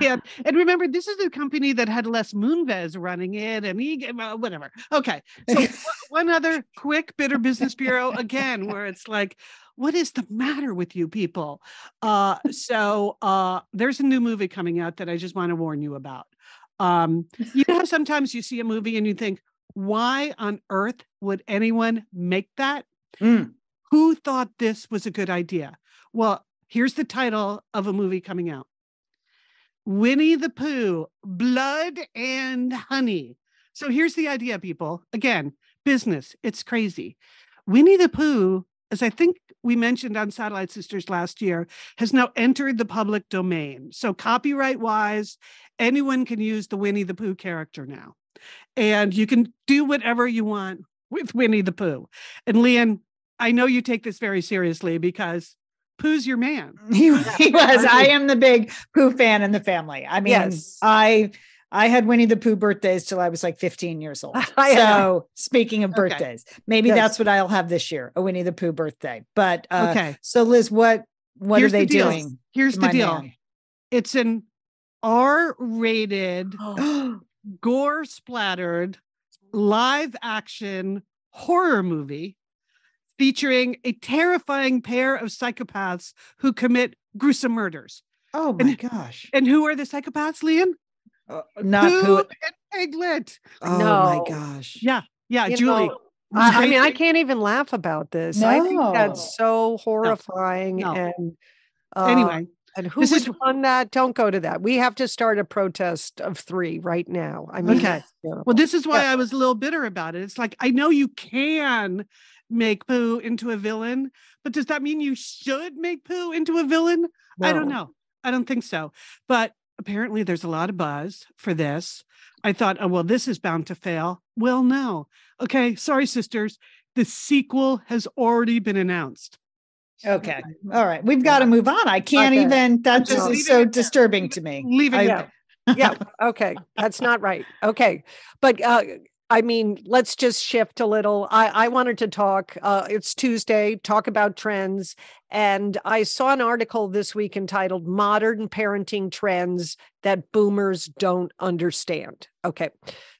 and, and remember, this is a company that had Les Moonves running it, and he well, whatever. Okay, so [LAUGHS] one other quick Bitter Business Bureau again, where it's like, what is the matter with you people? Uh, so uh, there's a new movie coming out that I just want to warn you about. Um, you know, sometimes you see a movie and you think, why on earth would anyone make that? Mm. Who thought this was a good idea? Well, here's the title of a movie coming out Winnie the Pooh, Blood and Honey. So here's the idea, people. Again, business, it's crazy. Winnie the Pooh, as I think we mentioned on Satellite Sisters last year, has now entered the public domain. So, copyright wise, anyone can use the Winnie the Pooh character now. And you can do whatever you want with Winnie the Pooh. And Lian, I know you take this very seriously because Pooh's your man. [LAUGHS] He, he was. I am the big Pooh fan in the family. I mean, Yes. I I had Winnie the Pooh birthdays till I was like 15 years old. [LAUGHS] So speaking of Okay. birthdays, maybe Yes. that's what I'll have this year, a Winnie the Pooh birthday. But uh, okay. so Liz, what what Here's are they the doing? Here's the deal. man? It's an R rated, [GASPS] [GASPS] gore splattered, live action horror movie featuring a terrifying pair of psychopaths who commit gruesome murders. oh my gosh. And who are the psychopaths, Lian? Uh, not Pooh Pooh. and Piglet. Oh No. my gosh. Yeah. Yeah, You Julie. know, I, I mean, I can't even laugh about this. I think that's so horrifying. No. And uh, Anyway, and who this would is- fund that? Don't go to that. We have to start a protest of three right now. I mean, Okay. Well, this is why I was a little bitter about it. It's like I know you can make Pooh into a villain, but does that mean you should make Pooh into a villain? I don't know. I don't think so. But apparently there's a lot of buzz for this. I thought, oh well, this is bound to fail. Well, no. Okay, sorry, sisters. The sequel has already been announced. Okay. All right. We've got to move on. I can't Okay. even that Just is so that. disturbing to me. Leave it I- there. yeah okay that's not right okay but uh I mean, let's just shift a little. I, I wanted to talk. Uh, it's Tuesday, talk about trends. And I saw an article this week entitled Modern Parenting Trends That Boomers Don't Understand. Okay.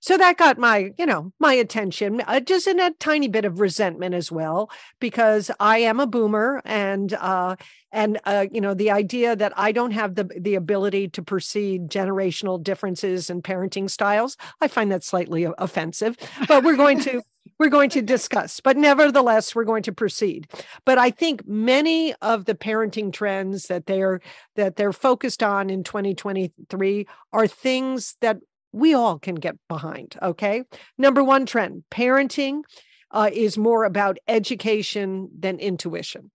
So that got my, you know, my attention, uh, just in a tiny bit of resentment as well, because I am a boomer and, uh, and uh, you know the idea that I don't have the the ability to perceive generational differences in parenting styles, I find that slightly offensive. But we're going to [LAUGHS] we're going to discuss. But nevertheless, we're going to proceed. But I think many of the parenting trends that they're that they're focused on in 2023 are things that we all can get behind. Okay, number one trend: parenting uh, is more about education than intuition.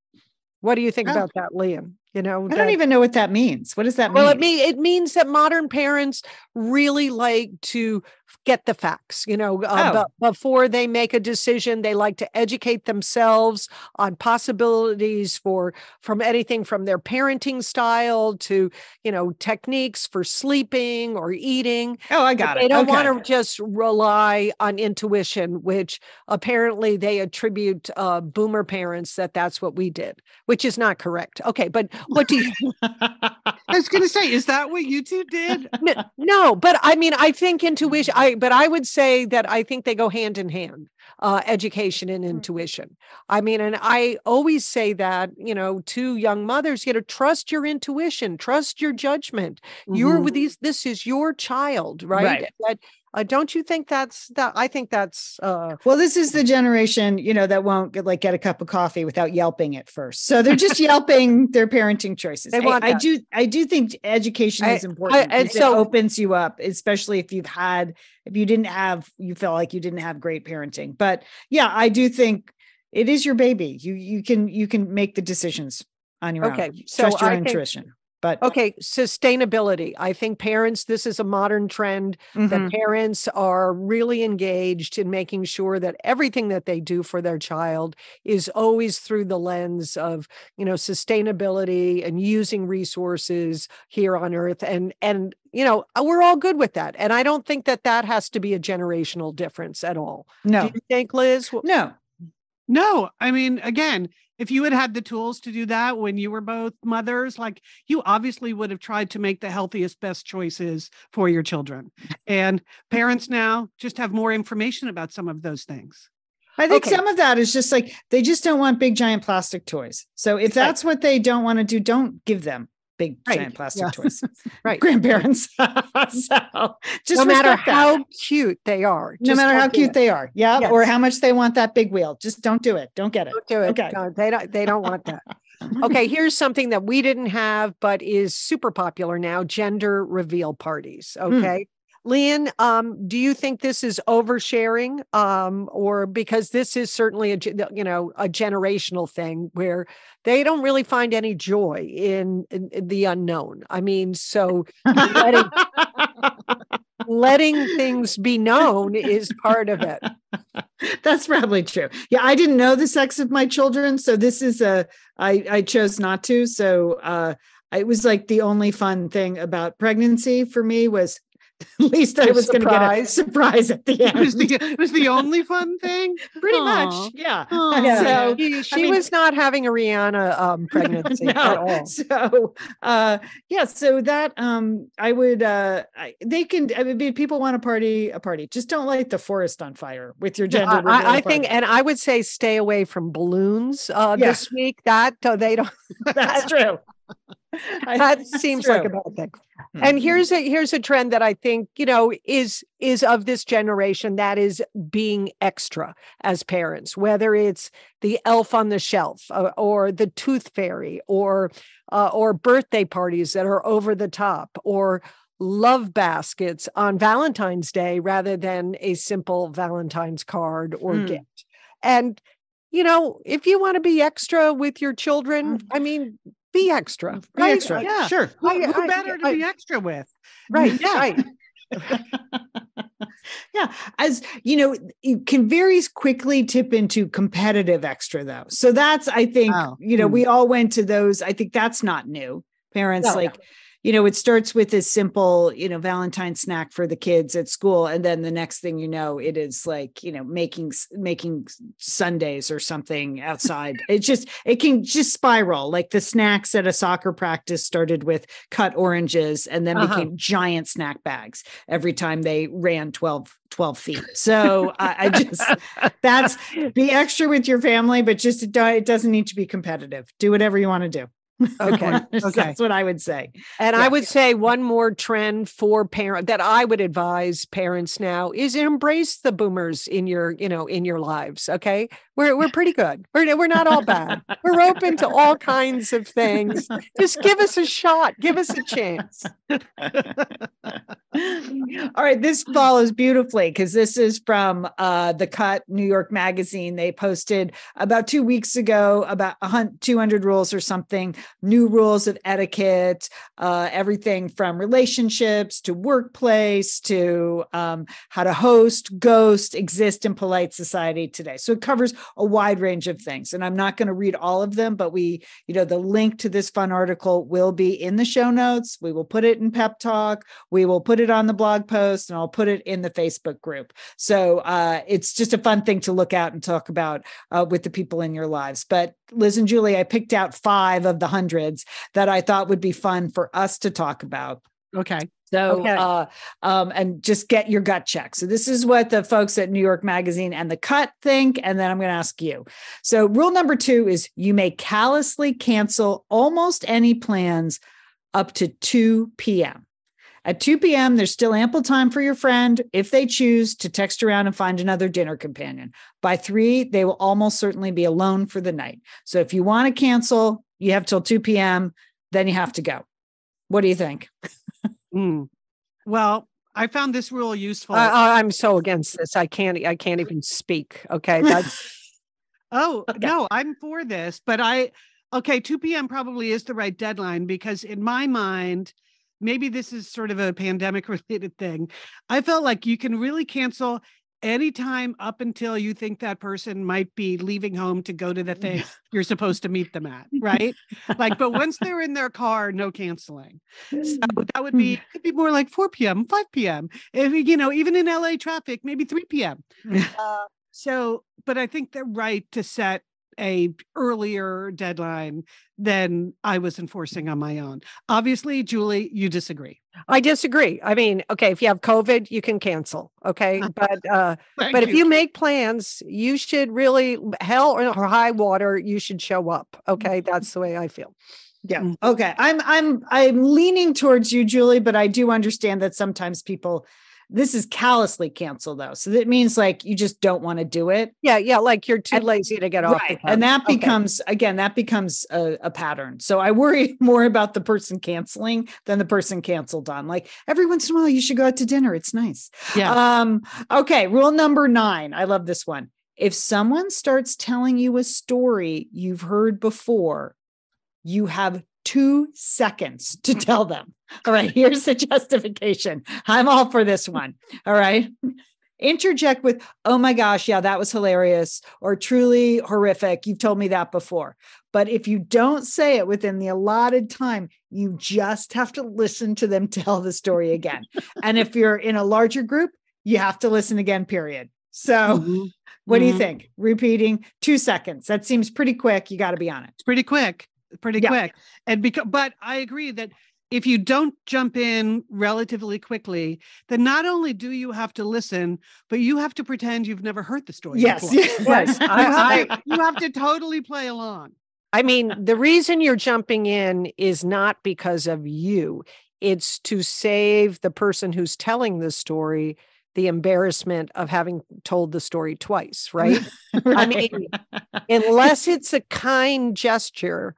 What do you think Oh. about that, Lian? You know, I don't even know what that means. What does that well, mean? it mean it means that modern parents really like to get the facts. You know, uh, Oh. bu- before they make a decision, they like to educate themselves on possibilities for from anything from their parenting style to you know techniques for sleeping or eating. oh, I But got they it. don't okay. want to just rely on intuition, which apparently they attribute uh, boomer parents that that's what we did, which is not correct. Okay, but what do you? [LAUGHS] I was going to say, is that what you two did? N- no but i mean i think intuition i but i would say that i think they go hand in hand uh, education and intuition i mean and i always say that you know to young mothers you know trust your intuition trust your judgment you're Mhm. with these this is your child right, Right. That- uh, don't you think that's that i think that's uh Well, this is the generation, you know, that won't get, like get a cup of coffee without yelping at first. So they're just [LAUGHS] yelping their parenting choices. They I- want I, that. do, I do think education I- is important. and because so- it opens you up, especially if you've had, if you didn't have, you felt like you didn't have great parenting. But yeah, I do think it is your baby. You you can you can make the decisions on your Okay, own. so Trust your I think- intuition. But okay sustainability. I think parents this is a modern trend mhm. that parents are really engaged in making sure that everything that they do for their child is always through the lens of you know sustainability and using resources here on earth. And and you know uh, we're all good with that. And i don't think that that has to be a generational difference at all. No, do you think liz? No, No, I mean, again, if you had had the tools to do that when you were both mothers, like you obviously would have tried to make the healthiest, best choices for your children. [LAUGHS] And parents now just have more information about some of those things. I think Okay. some of that is just like they just don't want big giant plastic toys. So if that's what they don't want to do, don't give them big Right. giant plastic Yeah. [LAUGHS] toys. Right. Grandparents. [LAUGHS] so just no matter that. how cute they are. no matter how cute it. they are. Yeah. Or how much they want that big wheel. Just don't do it. Don't get it. Don't do it. Okay. No, they don't. They don't want that. [LAUGHS] okay, here's something that we didn't have, but is super popular now: gender reveal parties. Hmm. Okay. Lian, um, do you think this is oversharing, um, or because this is certainly a you know a generational thing where they don't really find any joy in, in, in the unknown? I mean, so letting [LAUGHS] letting things be known is part of it. [LAUGHS] That's probably true. Yeah, I didn't know the sex of my children, so this is a I I chose not to. So uh it was like the only fun thing about pregnancy for me was [LAUGHS] at least I was going to get a surprise. surprise at the [LAUGHS] It was end. the, it was the only fun thing. Pretty Aw. much, yeah. Aw. [LAUGHS] And So she she mean- was not having a Rihanna um, pregnancy at all. So uh yeah, so that um I would uh I, they can I mean people want to party a party. Just don't light the forest on fire with your gender. I, I think, and I would say stay away from balloons uh, Yeah. this week. That uh, they don't. that's true. [LAUGHS] That seems like a bad thing. And here's a here's a trend that I think you know is is of this generation that is being extra as parents, whether it's the elf on the shelf uh, or the tooth fairy or uh, or birthday parties that are over the top or love baskets on Valentine's Day rather than a simple Valentine's card or Mm. gift. And you know, if you want to be extra with your children, I mean, be extra. Be right? extra. Yeah. Sure. Who, I- who I- better to I- be extra with? Right, Yeah. right. [LAUGHS] yeah as you know it can very quickly tip into competitive extra though so that's i think Oh, you know hmm. we all went to those i think that's not new parents No. like you know it starts with this simple you know valentine snack for the kids at school and then the next thing you know it is like you know making making sundays or something outside. It just it can just spiral like the snacks at a soccer practice started with cut oranges and then Uh-huh. became giant snack bags every time they ran 12 12 feet. So I, I just that's be extra with your family but just it, do- it doesn't need to be competitive. Do whatever you want to do [LAUGHS] Okay. Okay. that's what i would say And Yeah. I would say one more trend for parent that I would advise parents now is embrace the boomers in your, you know, in your lives. Okay. We're we're pretty good. We're we're not all bad. We're open to all kinds of things. Just give us a shot. Give us a chance. All right, this follows beautifully because this is from uh, the Cut New York Magazine. They posted about two weeks ago about a hun- 200 rules or something, new rules of etiquette, uh, everything from relationships to workplace to um, how to host, ghost, exist in polite society today. So it covers a wide range of things. And I'm not going to read all of them, but we, you know, the link to this fun article will be in the show notes. We will put it in Pep Talk. We will put it on the blog post and I'll put it in the Facebook group. So uh, it's just a fun thing to look out and talk about uh, with the people in your lives. But Liz and Julie, I picked out five of the hundreds that I thought would be fun for us to talk about. Okay. So, Okay. uh, um, and just get your gut check. So, this is what the folks at New York Magazine and the Cut think. And then I'm going to ask you. So, rule number two is you may callously cancel almost any plans up to 2 p.m. At 2 p.m., there's still ample time for your friend, if they choose, to text around and find another dinner companion. By three, they will almost certainly be alone for the night. So, if you want to cancel, you have till 2 p.m., then you have to go. What do you think? Mm. Well, I found this rule useful. I, I- I'm so against this. I can't. I can't even speak. Okay. [LAUGHS] That's Oh, Okay. no, I'm for this, but I, okay, 2 p.m. probably is the right deadline because in my mind, maybe this is sort of a pandemic [LAUGHS] related thing. I felt like you can really cancel anytime up until you think that person might be leaving home to go to the thing [LAUGHS] you're supposed to meet them at, right? like, but [LAUGHS] once they're in their car, no canceling. So that would be could be more like 4 p.m., 5 p.m. If you know, even in LA traffic, maybe 3 p.m. Uh, So, but I think they're right to set a earlier deadline than I was enforcing on my own. Obviously, Julie, you disagree. I disagree. I mean, okay, if you have COVID, you can cancel. Okay. [LAUGHS] But uh but if you make plans, you should really hell or high water, you should show up. Okay. That's the way I feel. Yeah. Mm. Okay. I'm I'm I'm leaning towards you, Julie, but I do understand that sometimes people this is callously canceled though. So that means like you just don't want to do it. Yeah, yeah, like you're too And- lazy to get off. Right. And that. Okay. becomes again, that becomes a, a pattern. So I worry [LAUGHS] more about the person canceling than the person canceled on. Like every once in a while, you should go out to dinner. It's nice. Yeah. Um, okay, rule number nine. I love this one. If someone starts telling you a story you've heard before, you have two seconds to tell them. All right, here's the justification. I'm all for this one. All right. Interject with, oh my gosh, yeah, that was hilarious or truly horrific. You've told me that before. But if you don't say it within the allotted time, you just have to listen to them [LAUGHS] tell the story again. and if you're in a larger group, you have to listen again, period. So, Mhm. what do you Mhm. think? Repeating two seconds. That seems pretty quick. You got to be on it. It's pretty quick, pretty Yeah. quick. And because, but I agree that if you don't jump in relatively quickly, then not only do you have to listen, but you have to pretend you've never heard the story. Yes. before. [LAUGHS] Yes. [LAUGHS] You have, to, you have to totally play along. I mean, the reason you're jumping in is not because of you. It's to save the person who's telling the story the embarrassment of having told the story twice, right? [LAUGHS] I mean, Unless it's a kind gesture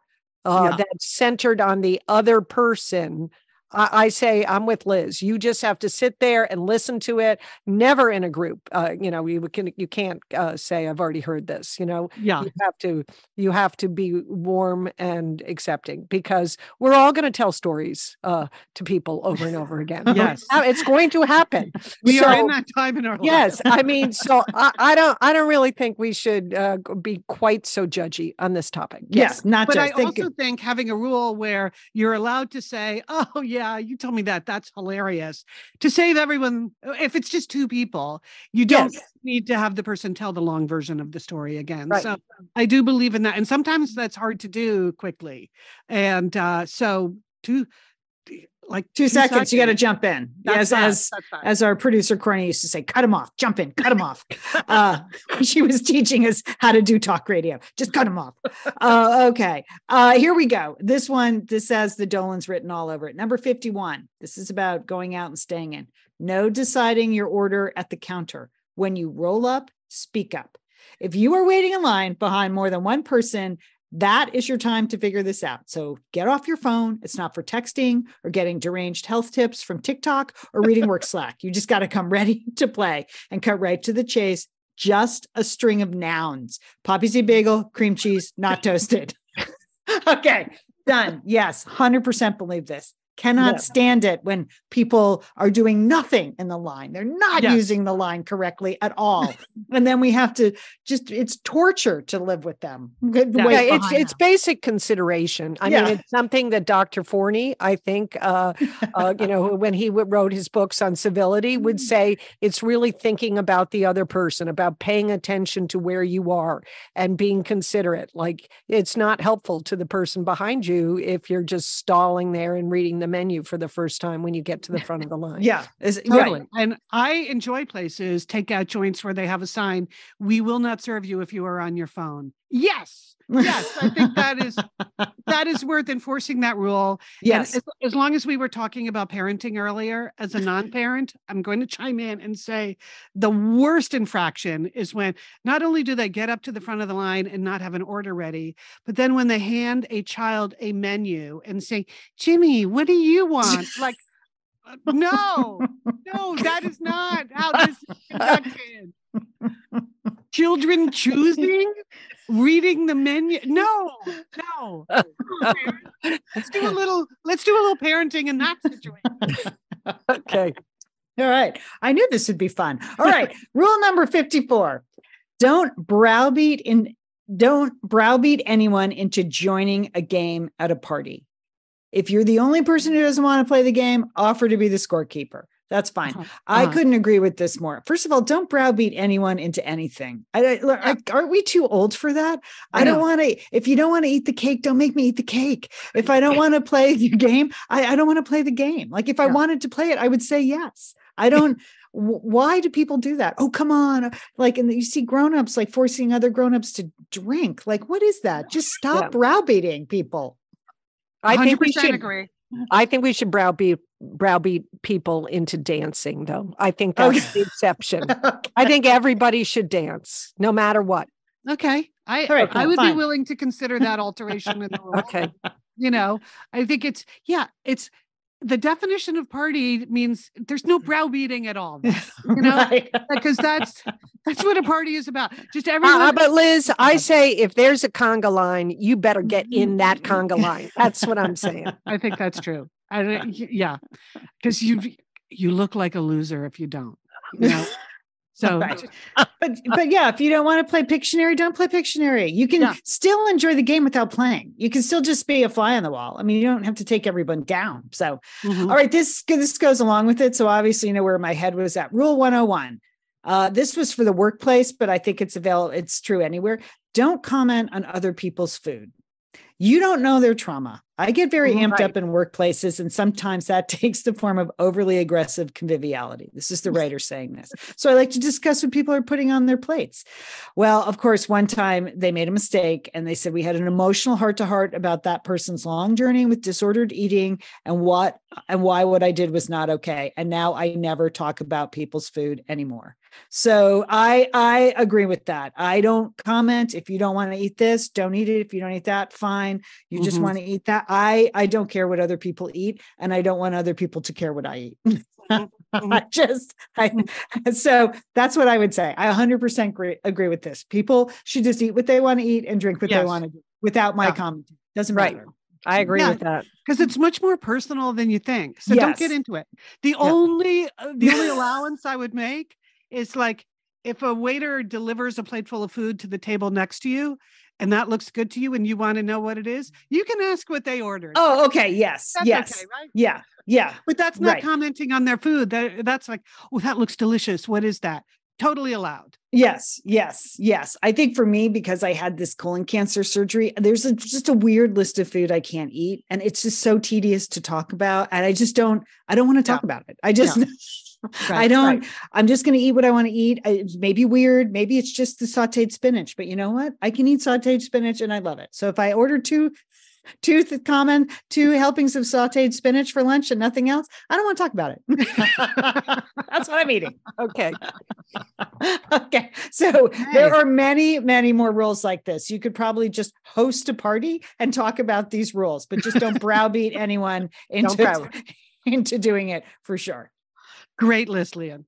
uh, Yeah. that's centered on the other person. I, I say I'm with Liz. You just have to sit there and listen to it. Never in a group. Uh, you know, you can you can't uh, say I've already heard this. You know, Yeah. you have to you have to be warm and accepting because we're all going to tell stories uh, to people over and over again. [LAUGHS] Yes. It's going to happen. [LAUGHS] We are in that time in our lives. yes i mean so I, I don't i don't really think we should uh, be quite so judgy on this topic yes. Not But I think also think having a rule where you're allowed to say, "Oh yeah, you tell me that. That's hilarious," to save everyone. If it's just two people, you don't Yes. need to have the person tell the long version of the story again. Right. So I do believe in that, and sometimes that's hard to do quickly. And uh, so two, like two, seconds, you got to jump in. That's as fast, as that's as our producer Courtney used to say, cut him off, jump in, cut him off. [LAUGHS] Uh, she was teaching us how to do talk radio. Just cut him off. Uh, okay. Uh, here we go. This one, this has the Dolan's written all over it. Number 51. This is about going out and staying in. No deciding your order at the counter. When you roll up, speak up. If you are waiting in line behind more than one person, that is your time to figure this out. So get off your phone. It's not for texting or getting deranged health tips from TikTok or reading work [LAUGHS] Slack. You just got to come ready [LAUGHS] to play and cut right to the chase. Just a string of nouns poppy seed bagel, cream cheese, not toasted. [LAUGHS] okay, done. Yes, 100% believe this. Cannot Yeah. stand it when people are doing nothing in the line. They're not Yes. using the line correctly at all. and then we have to just, it's torture to live with them. Good Yeah. it's behind it's basic consideration. I Yeah. mean, it's something that Dr. Forni, I think, uh, uh, you know, when he wrote his books on civility, [LAUGHS] would say it's really thinking about the other person, about paying attention to where you are and being considerate. Like it's not helpful to the person behind you if you're just stalling there and reading the menu for the first time when you get to the front of the [LAUGHS] line. Yeah. Is, Totally. right. And I enjoy places, takeout joints where they have a sign, we will not serve you if you are on your phone. Yes. Yes. I think that is [LAUGHS] that is worth enforcing that rule. Yes. as, as long as we were talking about parenting earlier, as a non-parent, I'm going to chime in and say the worst infraction is when not only do they get up to the front of the line and not have an order ready, but then when they hand a child a menu and say, Jimmy, what do you want? [LAUGHS] Like, uh, no, no, that is not how this is conducted. [LAUGHS] Children choosing, reading the menu. No, [LAUGHS] no. Come on, parents. Let's do a little. Let's do a little parenting in that situation. [LAUGHS] Okay. All right. I knew this would be fun. All right. [LAUGHS] Rule number 54. Don't browbeat in don't browbeat anyone into joining a game at a party. If you're the only person who doesn't want to play the game, offer to be the scorekeeper. That's fine. Uh-huh. I Uh-huh. couldn't agree with this more. First of all, don't browbeat anyone into anything. I, I, I- aren't we too old for that? I, I don't want to. If you don't want to eat the cake, don't make me eat the cake. If I don't [LAUGHS] want to play the game, I, I don't want to play the game. Like if I wanted to play it, I would say yes. I don't. Why do people do that? Oh, come on. Like, and you see grown-ups like forcing other grown-ups to drink. Like, what is that? Just stop Yeah. browbeating people. I think we 100% should. agree. I think we should browbeat browbeat people into dancing, though. I think Okay. that's the exception. [LAUGHS] I think everybody should dance, no matter what. Okay. I All right, I would fine. be willing to consider that alteration in the rule. Okay. You know, I think it's yeah, it's the definition of party means there's no [LAUGHS] browbeating at all. [LAUGHS] You know, [LAUGHS] because that's that's what a party is about. Just everyone Uh, but Liz, I say if there's a conga line, you better get in that conga line. That's what I'm saying. I think that's true. I yeah, because you you look like a loser if you don't. You know? So Right. but but yeah, if you don't want to play Pictionary, don't play Pictionary. You can still enjoy the game without playing. You can still just be a fly on the wall. I mean, you don't have to take everyone down. So, mhm. all right, this this goes along with it. So obviously, you know where my head was at. Rule 101. Uh, this was for the workplace, but I think it's available. It's true anywhere. Don't comment on other people's food. You don't know their trauma. I get very amped Right. up in workplaces, and sometimes that [LAUGHS] takes the form of overly aggressive conviviality. This is the [LAUGHS] writer saying this. So I like to discuss what people are putting on their plates. Well, of course, one time they made a mistake and they said we had an emotional heart to heart about that person's long journey with disordered eating and what and why what I did was not okay. And now I never talk about people's food anymore. So I I agree with that. I don't comment if you don't want to eat this, don't eat it. If you don't eat that, fine. You just Mhm. want to eat that. I I don't care what other people eat and I don't want other people to care what I eat. [LAUGHS] I just I [LAUGHS] so that's what I would say. I 100% agree, agree with this. People should just eat what they want to eat and drink what they want to do without my Yeah. comment. Doesn't Right. matter. I agree Yeah. with that. because it's much more personal than you think. So don't get into it. The only uh, the only [LAUGHS] allowance I would make is like if a waiter delivers a plate full of food to the table next to you and that looks good to you and you want to know what it is, you can ask what they ordered. Oh, okay. Yes. that's yes. okay, right? Yeah. Yeah. But that's not Right. commenting on their food. That that's like, oh, that looks delicious. What is that? Totally allowed. Yes, yes, yes. I think for me, because I had this colon cancer surgery, there's a, just a weird list of food I can't eat, and it's just so tedious to talk about. And I just don't, I don't want to talk about it. I just, [LAUGHS] Right, don't. I'm just going to eat what I want to eat. I- It may be weird, maybe it's just the sautéed spinach, but you know what? I can eat sautéed spinach, and I love it. So if I order two. Two th- common two helpings of sautéed spinach for lunch and nothing else. I don't want to talk about it. [LAUGHS] That's what I'm eating. Okay. [LAUGHS] okay. So there are many, many more rules like this. You could probably just host a party and talk about these rules, but just don't [LAUGHS] browbeat anyone into, into doing it for sure. Great list, Lian.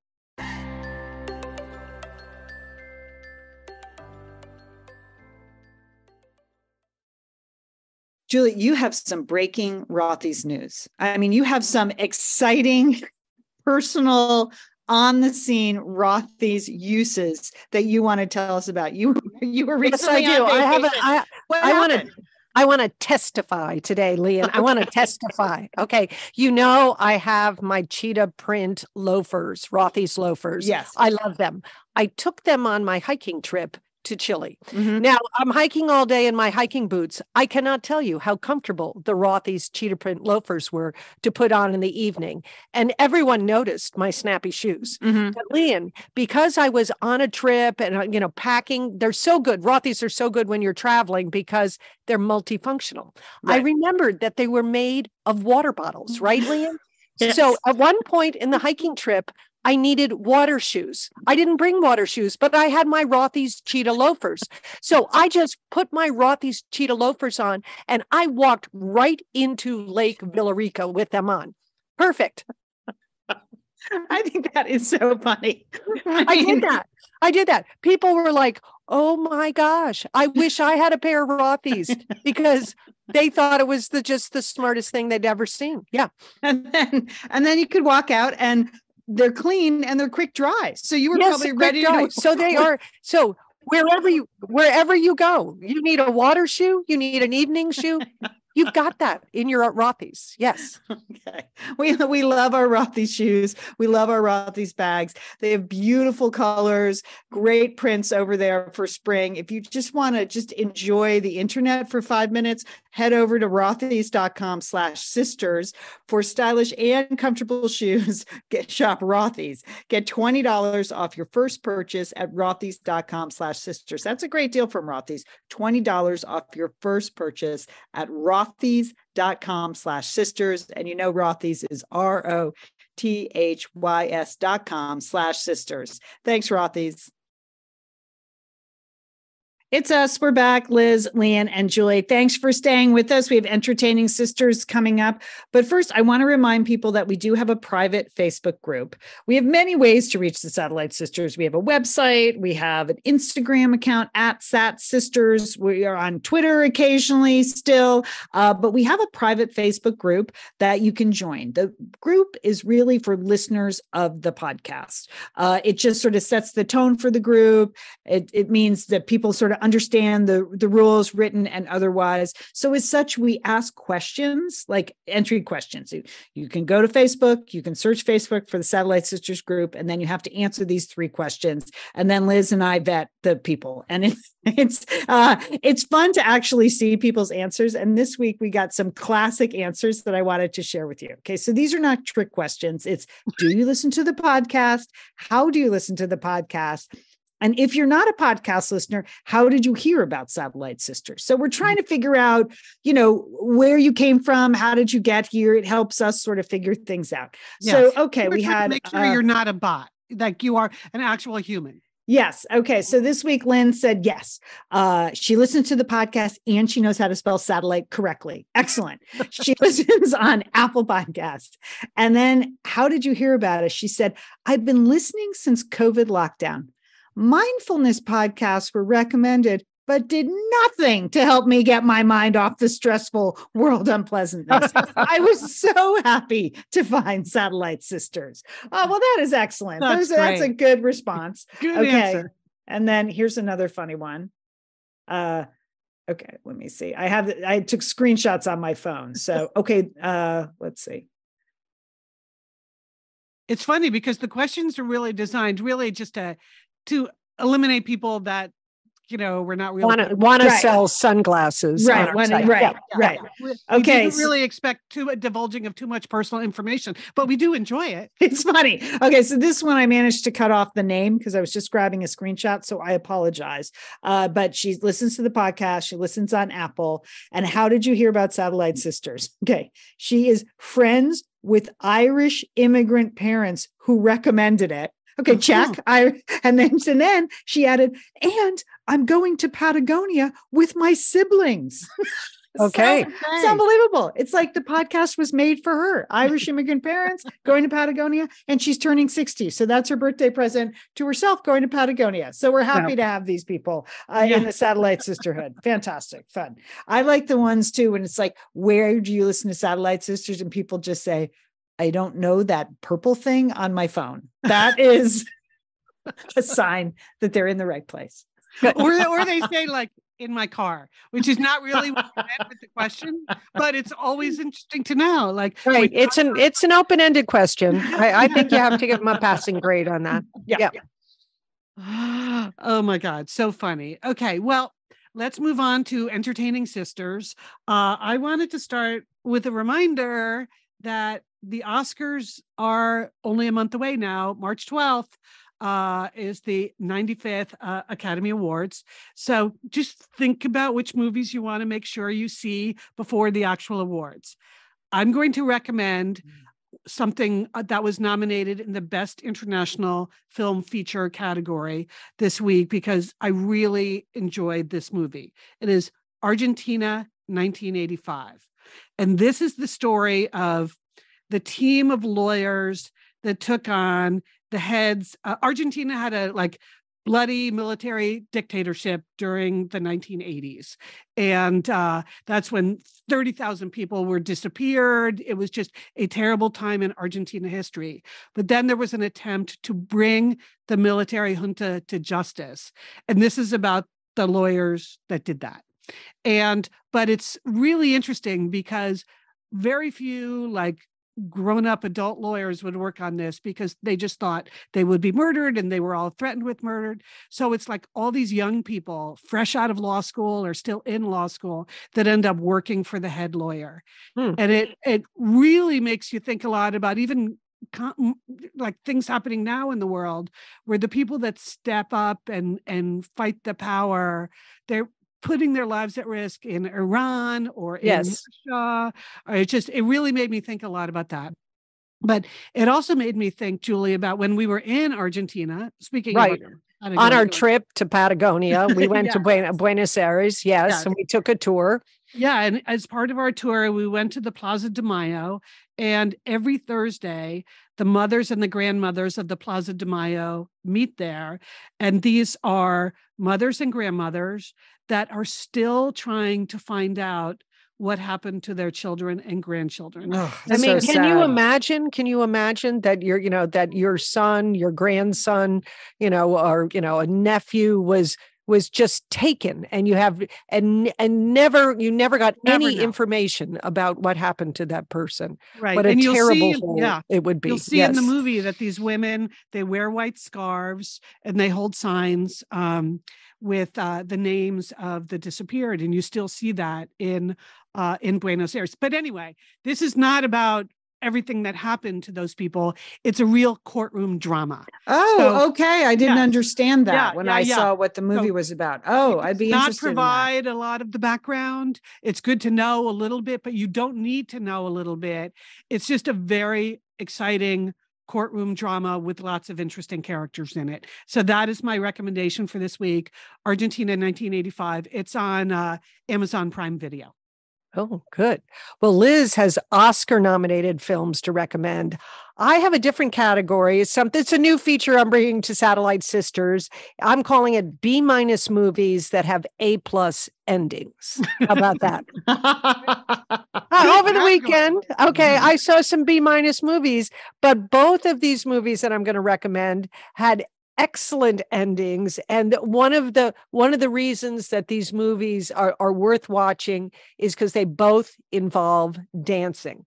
Julie, you have some breaking Rothy's news. I mean, you have some exciting [LAUGHS] personal on the scene Rothy's uses that you want to tell us about. You [LAUGHS] you were recently Yes, I do. I have a, vacation. I, What I wanna- happened? I want to testify today, Lian. I want to [LAUGHS] testify. Okay. You know, I have my cheetah print loafers, Rothy's loafers. Yes. I love them. I took them on my hiking trip to Chile. Mhm. Now, I'm hiking all day in my hiking boots. I cannot tell you how comfortable the Rothy's cheetah print loafers were to put on in the evening. And everyone noticed my snappy shoes. Mhm. But Lian, because I was on a trip and uh, you know packing, they're so good. Rothy's are so good when you're traveling because they're multifunctional. I remembered that they were made of water bottles, right, Lian? [LAUGHS] So at one point in the hiking trip, I needed water shoes. I didn't bring water shoes, but I had my Rothy's cheetah loafers. So I just put my Rothy's cheetah loafers on and I walked right into Lake Villarrica with them on. Perfect. [LAUGHS] I think that is so funny. I mean, did [LAUGHS] that. I did that. People were like, "Oh my gosh, I wish I had a pair of Rothy's," because they thought it was the just the smartest thing they'd ever seen. Yeah, And then and then you could walk out and they're clean and they're quick dry. So you were Yes, probably ready dry. to So they are. So wherever you wherever you go, you need a water shoe. You need an evening shoe. [LAUGHS] You've got that in your Rothy's. Yes. Okay. We we love our Rothy's shoes. We love our Rothy's bags. They have beautiful colors, great prints over there for spring. If you just want to just enjoy the internet for five minutes, head over to rothys.com slash sisters for stylish and comfortable [LAUGHS] shoes. Get shop Rothy's. Get $20 off your first purchase at rothys.com slash sisters. That's a great deal from Rothy's. $20 off your first purchase at rothys.com slash sisters. And you know Rothy's is R-O-T-H-Y-S dot com slash sisters. Thanks, Rothy's. It's us. We're back, Liz, Lian, and Julie. Thanks for staying with us. We have entertaining sisters coming up. But first, I want to remind people that we do have a private Facebook group. We have many ways to reach the Satellite Sisters. We have a website, we have an Instagram account at Sat Sisters. We are on Twitter occasionally still, uh, but we have a private Facebook group that you can join. The group is really for listeners of the podcast. Uh, it just sort of sets the tone for the group. It, it means that people sort of understand the the rules written and otherwise. So as such we ask questions like entry questions. You, you can go to facebook you can search facebook for the satellite sisters group and then you have to answer these three questions. And then liz and i vet the people. And it, [LAUGHS] it's uh it's fun to actually see people's answers. And this week we got some classic answers that i wanted to share with you. Okay so these are not trick questions. It's do you listen to the podcast? How do you listen to the podcast and if you're not a podcast listener, how did you hear about Satellite Sisters? So we're trying to figure out, you know, where you came from, how did you get here? It helps us sort of figure things out. Yes. So okay, We're we had make sure uh, you're not a bot, like you are an actual human. Yes. Okay. So this week, Lynn said yes. Uh, she listens to the podcast and she knows how to spell satellite correctly. Excellent. she [LAUGHS] listens on Apple Podcasts. And then, how did you hear about us? She said, I've been listening since COVID lockdown. Mindfulness podcasts were recommended, but did nothing to help me get my mind off the stressful world unpleasantness. I [LAUGHS] was so happy to find Satellite Sisters. Oh, well, that is excellent. That's Those- that's a good response. [LAUGHS] Good Okay. answer. And then here's another funny one. Uh okay, let me see. I have I took screenshots on my phone. So [LAUGHS] okay, uh let's see. It's funny because the questions are really designed really just to to eliminate people that you know we're not really Want to want to sell sunglasses. Right, our one- right, Yeah. right. We, we Okay, didn't really expect too divulging of too much personal information, but we do enjoy it. [LAUGHS] It's funny. Okay, so this one I managed to cut off the name because I was just grabbing a screenshot. So I apologize. Uh, but she listens to the podcast. She listens on Apple. And how did you hear about Satellite Sisters? Okay, she is friends with Irish immigrant parents who recommended it. Okay, Oh, check. I and then and then she added, and I'm going to Patagonia with my siblings. [LAUGHS] So- Okay. it's unbelievable. It's like the podcast was made for her. Irish [LAUGHS] immigrant parents going to Patagonia, and she's turning 60. So that's her birthday present to herself going to Patagonia. So we're happy to have these people uh, in the satellite sisterhood. [LAUGHS] Fantastic, fun. I like the ones too when it's like, where do you listen to Satellite Sisters? And people just say, I don't know that purple thing on my phone. That is [LAUGHS] a sign that they're in the right place. or or they say like in my car, which is not really what you meant with the question, but it's always [LAUGHS] interesting to know. Like Right. It's talk an it's an open ended question. I, I think you have to give them a passing grade on that. [LAUGHS] Yeah. [GASPS] oh my God, so funny. Okay, well, let's move on to entertaining sisters. Uh, I wanted to start with a reminder that the Oscars are only a month away now. March 12th uh, is the 95th uh, Academy Awards. So just think about which movies you want to make sure you see before the actual awards. I'm going to recommend something uh, that was nominated in the best international film feature category this week because I really enjoyed this movie. It is Argentina 1985. And this is the story of the team of lawyers that took on the heads. Uh, Argentina had a like bloody military dictatorship during the 1980s. And uh, that's when 30,000 people were disappeared. It was just a terrible time in Argentina history. But then there was an attempt to bring the military junta to justice. And this is about the lawyers that did that. And but it's really interesting because very few like grown up adult lawyers would work on this because they just thought they would be murdered and they were all threatened with murdered. So it's like all these young people fresh out of law school or still in law school that end up working for the head lawyer. Hmm. And it it really makes you think a lot about even like things happening now in the world where the people that step up and and fight the power they're putting their lives at risk in Iran or in Yes. Russia. Or it just it really made me think a lot about that. But it also made me think, Julie, about when we were in Argentina. Speaking Right. of On our trip to Patagonia, we [LAUGHS] went to. Buen- Buenos Aires, yes, Yes. and we took a tour. Yeah, and as part of our tour, we went to the Plaza de Mayo, and every Thursday, the mothers and the grandmothers of the Plaza de Mayo meet there, and these are mothers and grandmothers that are still trying to find out what happened to their children and grandchildren. Oh, I mean, so can you imagine? Can you imagine that your, you know, that your son, your grandson, you know, or you know, a nephew was was just taken, and you have and and never you never got Never any know. information about what happened to that person. Right, What a and you'll terrible see, yeah, it would be. You'll see in the movie that these women they wear white scarves and they hold signs um, with uh, the names of the disappeared, and you still see that in uh, in Buenos Aires. But anyway, this is not about everything that happened to those people. It's a real courtroom drama. Oh, So- okay. I didn't Yeah. understand that Yeah, when yeah, I saw what the movie So was about. Oh, I'd be not interested in that. provide a lot of the background. It's good to know a little bit, but you don't need to know a little bit. It's just a very exciting courtroom drama with lots of interesting characters in it. So that is my recommendation for this week. Argentina 1985. It's on uh, Amazon Prime Video. Oh, good. Well, Liz has Oscar nominated films to recommend. I have a different category. It's something it's a new feature I'm bringing to Satellite Sisters. I'm calling it B minus movies that have A plus endings. How about that? [LAUGHS] Uh, over the weekend, okay, I saw some B minus movies, but both of these movies that I'm going to recommend had excellent endings and one of the one of the reasons that these movies are, are worth watching is because they both involve dancing.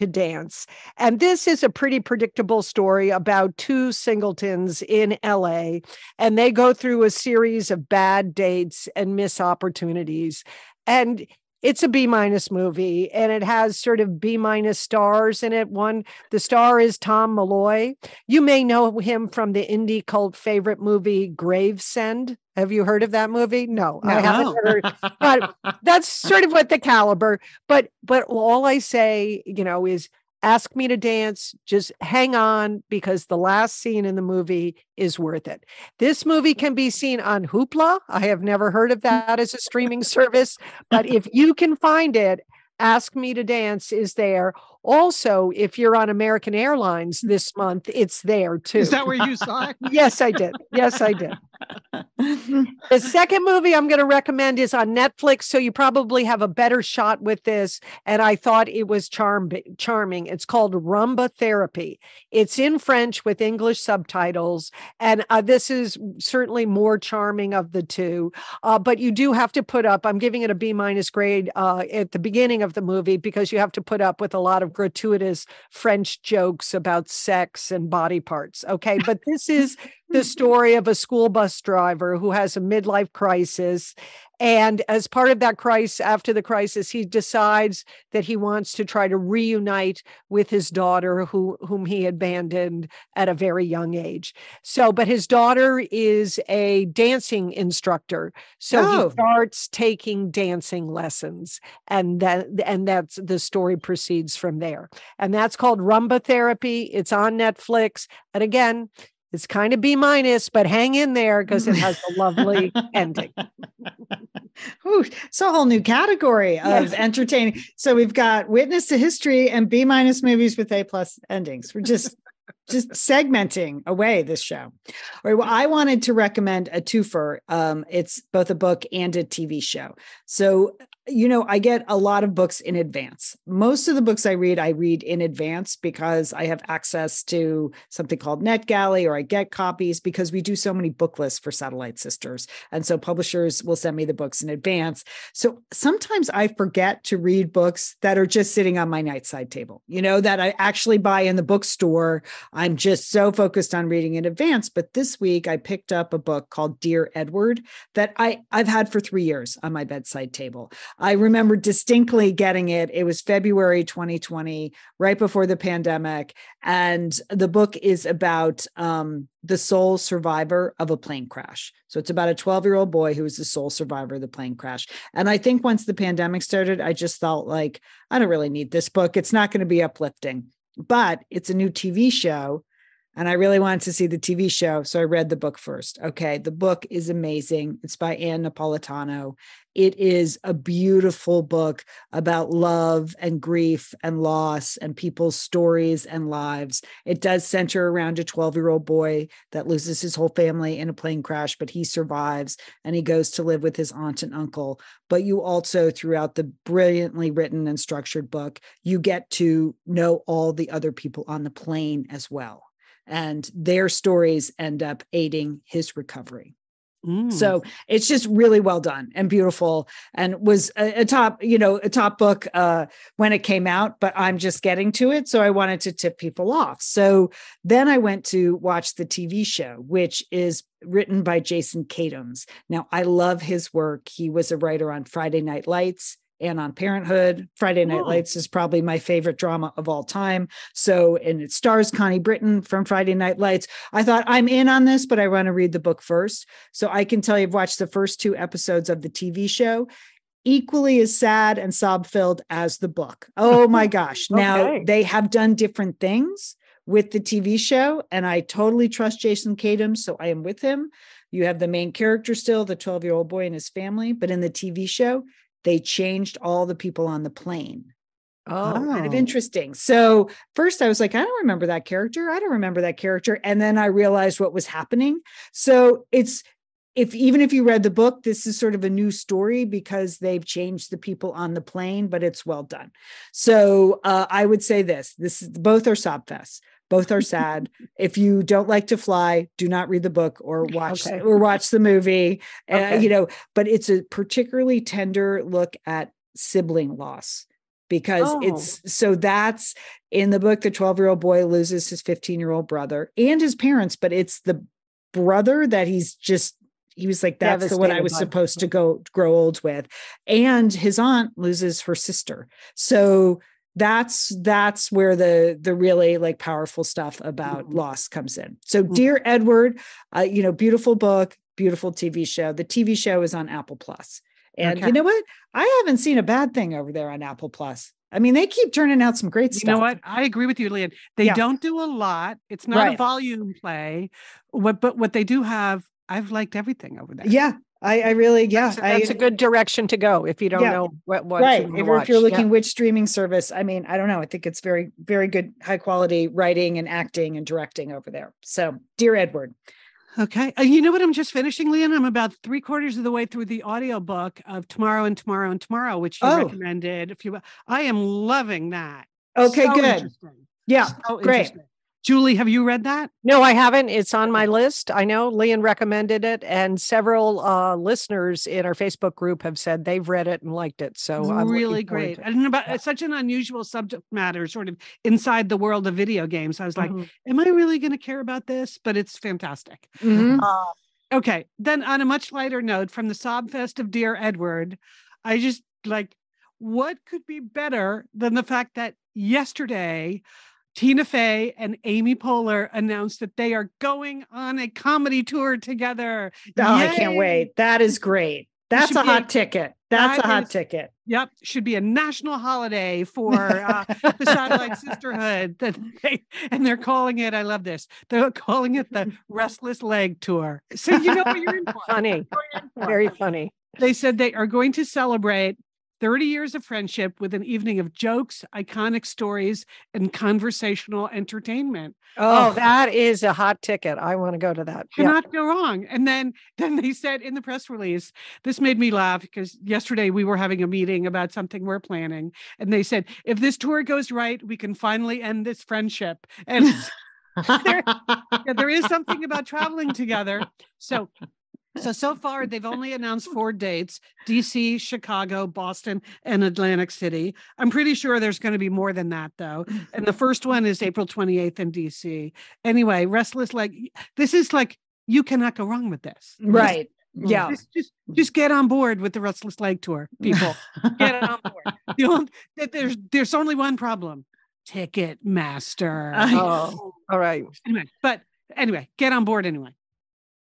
To dance and this is a pretty predictable story about two singletons in LA and they go through a series of bad dates and miss opportunities and it's a B minus movie and it has sort of B minus stars in it. One, the star is Tom Malloy. You may know him from the indie cult favorite movie Gravesend. Have you heard of that movie? No, I haven't heard. but [LAUGHS] That's sort of what the caliber. But but all I say, you know, is ask me to dance. Just hang on because the last scene in the movie is worth it. This movie can be seen on Hoopla. I have never heard of that as a streaming service, but if you can find it, Ask Me to Dance is there. Also, if you're on American Airlines this month, it's there too. Is that where you saw it? [LAUGHS] yes, I did. Yes, I did. The second movie I'm going to recommend is on Netflix, so you probably have a better shot with this. And I thought it was charm charming. It's called Rumba Therapy. It's in French with English subtitles, and uh, this is certainly more charming of the two. Uh, but you do have to put up. I'm giving it a B minus grade uh, at the beginning of the movie because you have to put up with a lot of gratuitous French jokes about sex and body parts. Okay, but this is the story of a school bus driver who has a midlife crisis. And as part of that crisis, after the crisis, he decides that he wants to try to reunite with his daughter, who, whom he abandoned at a very young age. So, but his daughter is a dancing instructor. So Oh. he starts taking dancing lessons. And that and that's the story proceeds from there. And that's called Rumba Therapy. It's on Netflix. And again, it's kind of B minus, but hang in there because it has a lovely [LAUGHS] ending. Ooh, it's a whole new category of Yes. entertaining. So we've got witness to history and B minus movies with A plus endings. We're just just segmenting away this show. All right. Well, I wanted to recommend a twofer. Um, it's both a book and a TV show. So you know, I get a lot of books in advance. Most of the books I read, I read in advance because I have access to something called NetGalley or I get copies because we do so many book lists for Satellite Sisters. And so publishers will send me the books in advance. So sometimes I forget to read books that are just sitting on my nightside table, you know, that I actually buy in the bookstore. I'm just so focused on reading in advance. But this week I picked up a book called Dear Edward that I, I've had for three years on my bedside table. I remember distinctly getting it. It was February 2020, right before the pandemic. And the book is about um, the sole survivor of a plane crash. So it's about a 12 year old boy who was the sole survivor of the plane crash. And I think once the pandemic started, I just felt like, I don't really need this book. It's not going to be uplifting, but it's a new TV show and I really wanted to see the TV show. So I read the book first. Okay. The book is amazing. It's by Ann Napolitano. It is a beautiful book about love and grief and loss and people's stories and lives. It does center around a 12 year old boy that loses his whole family in a plane crash, but he survives and he goes to live with his aunt and uncle. But you also, throughout the brilliantly written and structured book, you get to know all the other people on the plane as well and their stories end up aiding his recovery. Mm. So it's just really well done and beautiful and was a, a, top, you know, a top book uh, when it came out, but I'm just getting to it. So I wanted to tip people off. So then I went to watch the TV show, which is written by Jason Katims. Now I love his work. He was a writer on Friday Night Lights and on Parenthood. Friday Night oh. Lights is probably my favorite drama of all time. So, and it stars Connie Britton from Friday Night Lights. I thought I'm in on this, but I want to read the book first. So I can tell you, I've watched the first two episodes of the TV show. Equally as sad and sob filled as the book. Oh [LAUGHS] my gosh. okay. Now they have done different things with the TV show, and I totally trust Jason Katims. So I am with him. You have the main character still, the 12 year old boy and his family, but in the TV show, they changed all the people on the plane. Oh, kind of interesting. So first I was like, I don't remember that character. I don't remember that character. And then I realized what was happening. So it's if even if you read the book, this is sort of a new story because they've changed the people on the plane, but it's well done. So uh, I would say this: this is both are sob fests. Both are sad. if you don't like to fly, do not read the book or [LAUGHS] watch okay. or watch the movie. Uh, okay. Uh, you know, but it's a particularly tender look at sibling loss because oh. it's so that's in the book the 12 year old boy loses his 15 year old brother and his parents but it's the brother that he's just he was like that's the one i was supposed to go grow old with and his aunt loses her sister so that's that's where the the really like powerful stuff about mm-hmm. loss comes in so mm-hmm. dear edward uh, you know beautiful book beautiful tv show the tv show is on apple plus and okay. you know what i haven't seen a bad thing over there on apple plus I mean, they keep turning out some great stuff. You know what? I agree with you, Lian. They yeah. don't do a lot. It's not right. a volume play. What, but what they do have, I've liked everything over there. Yeah, I, I really, yeah, that's, that's I, a good direction to go if you don't yeah, know what, what right. If, if, you're looking yeah. which streaming service, I mean, I don't know. I think it's very, very good, high quality writing and acting and directing over there. So, dear Edward. Okay. Uh, you know what? I'm just finishing, Lian. I'm about three quarters of the way through the audiobook of Tomorrow and Tomorrow and Tomorrow, which you oh. recommended. If you, I am loving that. Okay, so good. Yeah, so great. Julie, have you read that? No, I haven't. It's on my list. I know Lian recommended it, and several uh, listeners in our Facebook group have said they've read it and liked it. So I'm really great. And about yeah. such an unusual subject matter, sort of inside the world of video games. I was like, mm-hmm. am I really going to care about this? But it's fantastic. Mm-hmm. Uh, okay. Then, on a much lighter note, from the sob fest of Dear Edward, I just like, what could be better than the fact that yesterday, Tina Fey and Amy Poehler announced that they are going on a comedy tour together. Oh, Yay! I can't wait. That is great. That's a hot a, ticket. That's that a hot is, ticket. Yep, should be a national holiday for uh, the Satellite [LAUGHS] Sisterhood. That they, and they're calling it. I love this. They're calling it the Restless Leg Tour. So you know what you're in for. [LAUGHS] Funny, in for. very funny. They said they are going to celebrate 30 years of friendship with an evening of jokes, iconic stories, and conversational entertainment. Oh, oh. that is a hot ticket. I want to go to that. Yeah. Cannot go wrong. And then [LAUGHS] then they said in the press release, this made me laugh because yesterday we were having a meeting about something we're planning. And they said, if this tour goes right, we can finally end this friendship. And [LAUGHS] there, yeah, there is something about traveling together. So so so far they've only announced four dates: DC, Chicago, Boston, and Atlantic City. I'm pretty sure there's going to be more than that though. [LAUGHS] And the first one is April 28th in DC. Anyway, Restless Leg. This is like you cannot go wrong with this. right. Mm. Yeah. Just, just just get on board with the Restless Leg tour, [LAUGHS] people. get on board. [LAUGHS] The only, there's there's only one problem. Ticketmaster. Oh, all right. Anyway, but anyway, get on board anyway.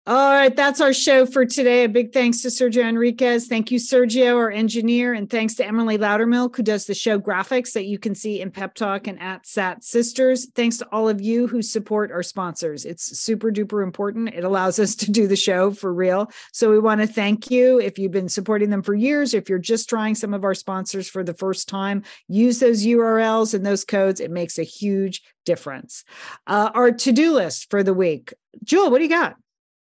All right, that's our show for today. A big thanks to Sergio Enriquez. Thank you, Sergio, our engineer, and thanks to Emily Loudermilk, who does the show graphics that you can see in Pep Talk and at Sat Sisters. Thanks to all of you who support our sponsors. It's super duper important. It allows us to do the show for real. So we want to thank you if you've been supporting them for years. If you're just trying some of our sponsors for the first time, use those URLs and those codes. It makes a huge difference. Uh, our to do list for the week. Jewel, what do you got?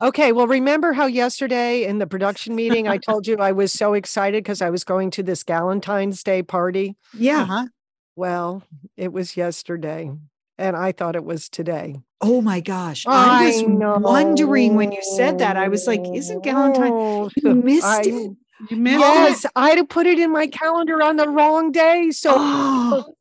Okay, well, remember how yesterday in the [LAUGHS] production meeting I told you I was so excited because I was going to this Galentine's Day party? Yeah. Uh-huh. Well, it was yesterday, and I thought it was today. Oh my gosh. I, was wondering when you said that. I was like, isn't Galentine? You missed I- it. You missed Yes, I had to put it in my calendar on the wrong day. So [GASPS] Oh,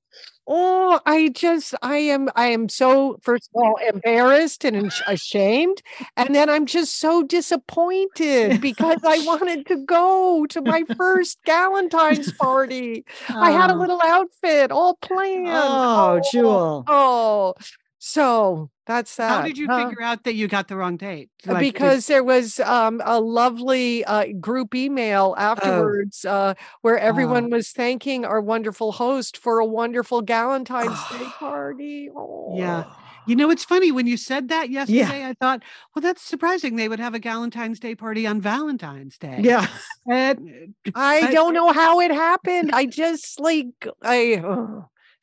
Oh, I just, I am, I am so, first of all, embarrassed and ashamed. And then I'm just so disappointed because I [LAUGHS] wanted to go to my first Galentine's party. I had a Oh. little outfit all planned. Oh, oh Jewel. Oh, so that's that. How did you huh? figure out that you got the wrong date? Uh, Like, because there was um, a lovely uh, group email afterwards uh, where everyone was thanking our wonderful host for a wonderful Galentine's Day [SIGHS] party. Yeah. Oh. you know, it's funny when you said that yesterday. I thought, well, that's surprising. They would have a Galentine's Day party on Valentine's Day. Yeah. And- I don't know how it happened. I just like I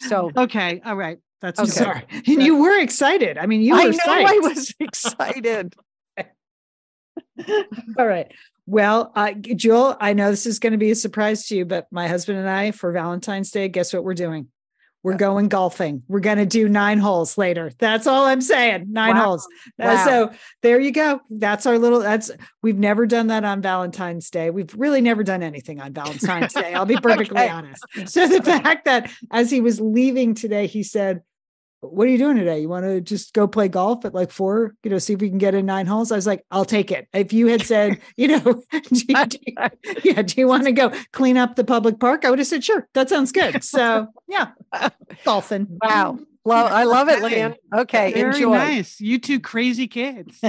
so okay. All right. That's Okay. okay. Sorry. And [LAUGHS] you were excited. I mean, you were I know [LAUGHS] I was excited. All right. Well, uh, Jewel, I know this is going to be a surprise to you, but my husband and I, for Valentine's Day, guess what we're doing? We're going golfing. We're going to do nine holes later. That's all I'm saying. Nine Wow. holes. Uh, Wow. So there you go. That's our little, that's, we've never done that on Valentine's Day. We've really never done anything on Valentine's Day. I'll be [LAUGHS] perfectly Okay. honest. So the fact that as he was leaving today, he said, what are you doing today? You want to just go play golf at like four, you know, see if we can get in nine holes? I was like, I'll take it. If you had said, [LAUGHS] you know, [LAUGHS] do you, do you- yeah, do you want to go clean up the public park? I would have said, sure, that sounds good. So yeah, [LAUGHS] golfing. Wow. Love I love it. Lynn. Okay, Very enjoy. nice. You two crazy kids.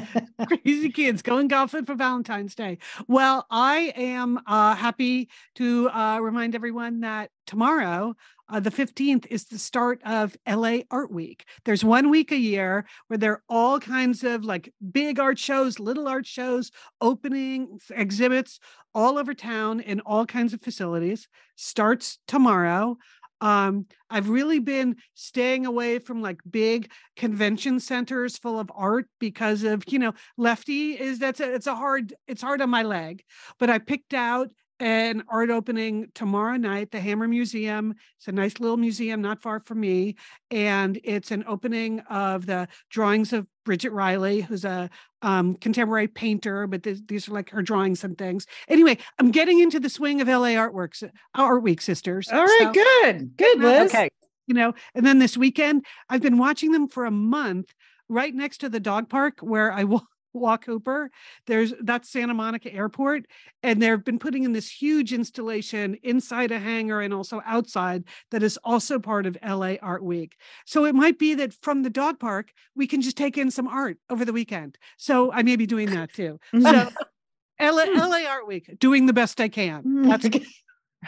crazy kids going golfing for Valentine's Day. Well, I am uh, happy to uh, remind everyone that tomorrow, uh, the 15th, is the start of LA Art Week. There's one week a year where there are all kinds of like big art shows, little art shows, opening exhibits all over town in all kinds of facilities. Starts tomorrow. Um, I've really been staying away from like big convention centers full of art because of, you know, lefty is that's a, it's a hard, it's hard on my leg. But I picked out an art opening tomorrow night, the Hammer Museum. It's a nice little museum not far from me. And it's an opening of the drawings of Bridget Riley, who's a um, contemporary painter, but th- these are like her drawings and things. Anyway, I'm getting into the swing of LA artworks, Art Week, sisters. All right, So- good. Good, Liz. Okay. you know and then this weekend i've been watching them for a month right next to the dog park where i wa- walk hooper there's that's santa monica airport and they've been putting in this huge installation inside a hangar and also outside that is also part of la art week so it might be that from the dog park we can just take in some art over the weekend so i may be doing that too so [LAUGHS] LA, LA art week doing the best i can mm-hmm. that's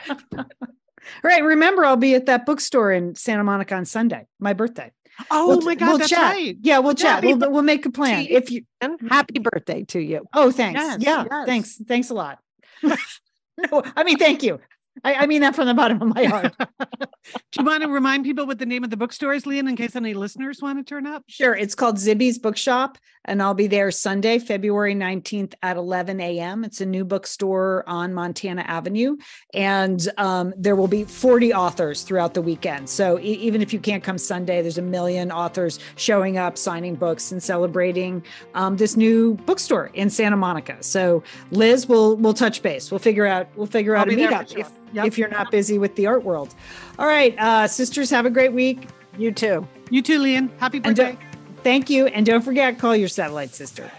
All [LAUGHS] right. Remember, I'll be at that bookstore in Santa Monica on Sunday, my birthday. Oh We'll- my god we'll that's chat. right Yeah, we'll Yeah, chat. We'll, we'll make a plan. If you, happy birthday to you. oh, thanks. Yes, yeah, yes. thanks. Thanks a lot. [LAUGHS] no, I mean, thank you. I, I mean that from the bottom of my heart. [LAUGHS] Do you want to remind people what the name of the bookstore is, Lian, in case any listeners want to turn up? Sure. It's called Zibby's Bookshop, and I'll be there Sunday, February 19th at 11 a.m. It's a new bookstore on Montana Avenue, and um, there will be 40 authors throughout the weekend. So e- even if you can't come Sunday, there's a million authors showing up, signing books, and celebrating um, this new bookstore in Santa Monica. So Liz, we'll we'll touch base. We'll figure out we'll figure I'll out a be there for meetup sure. if, Yep. if you're not busy with the art world. All right, uh, sisters, have a great week. You too. You too, Lian. Happy birthday. thank you. And don't forget, call your satellite sister.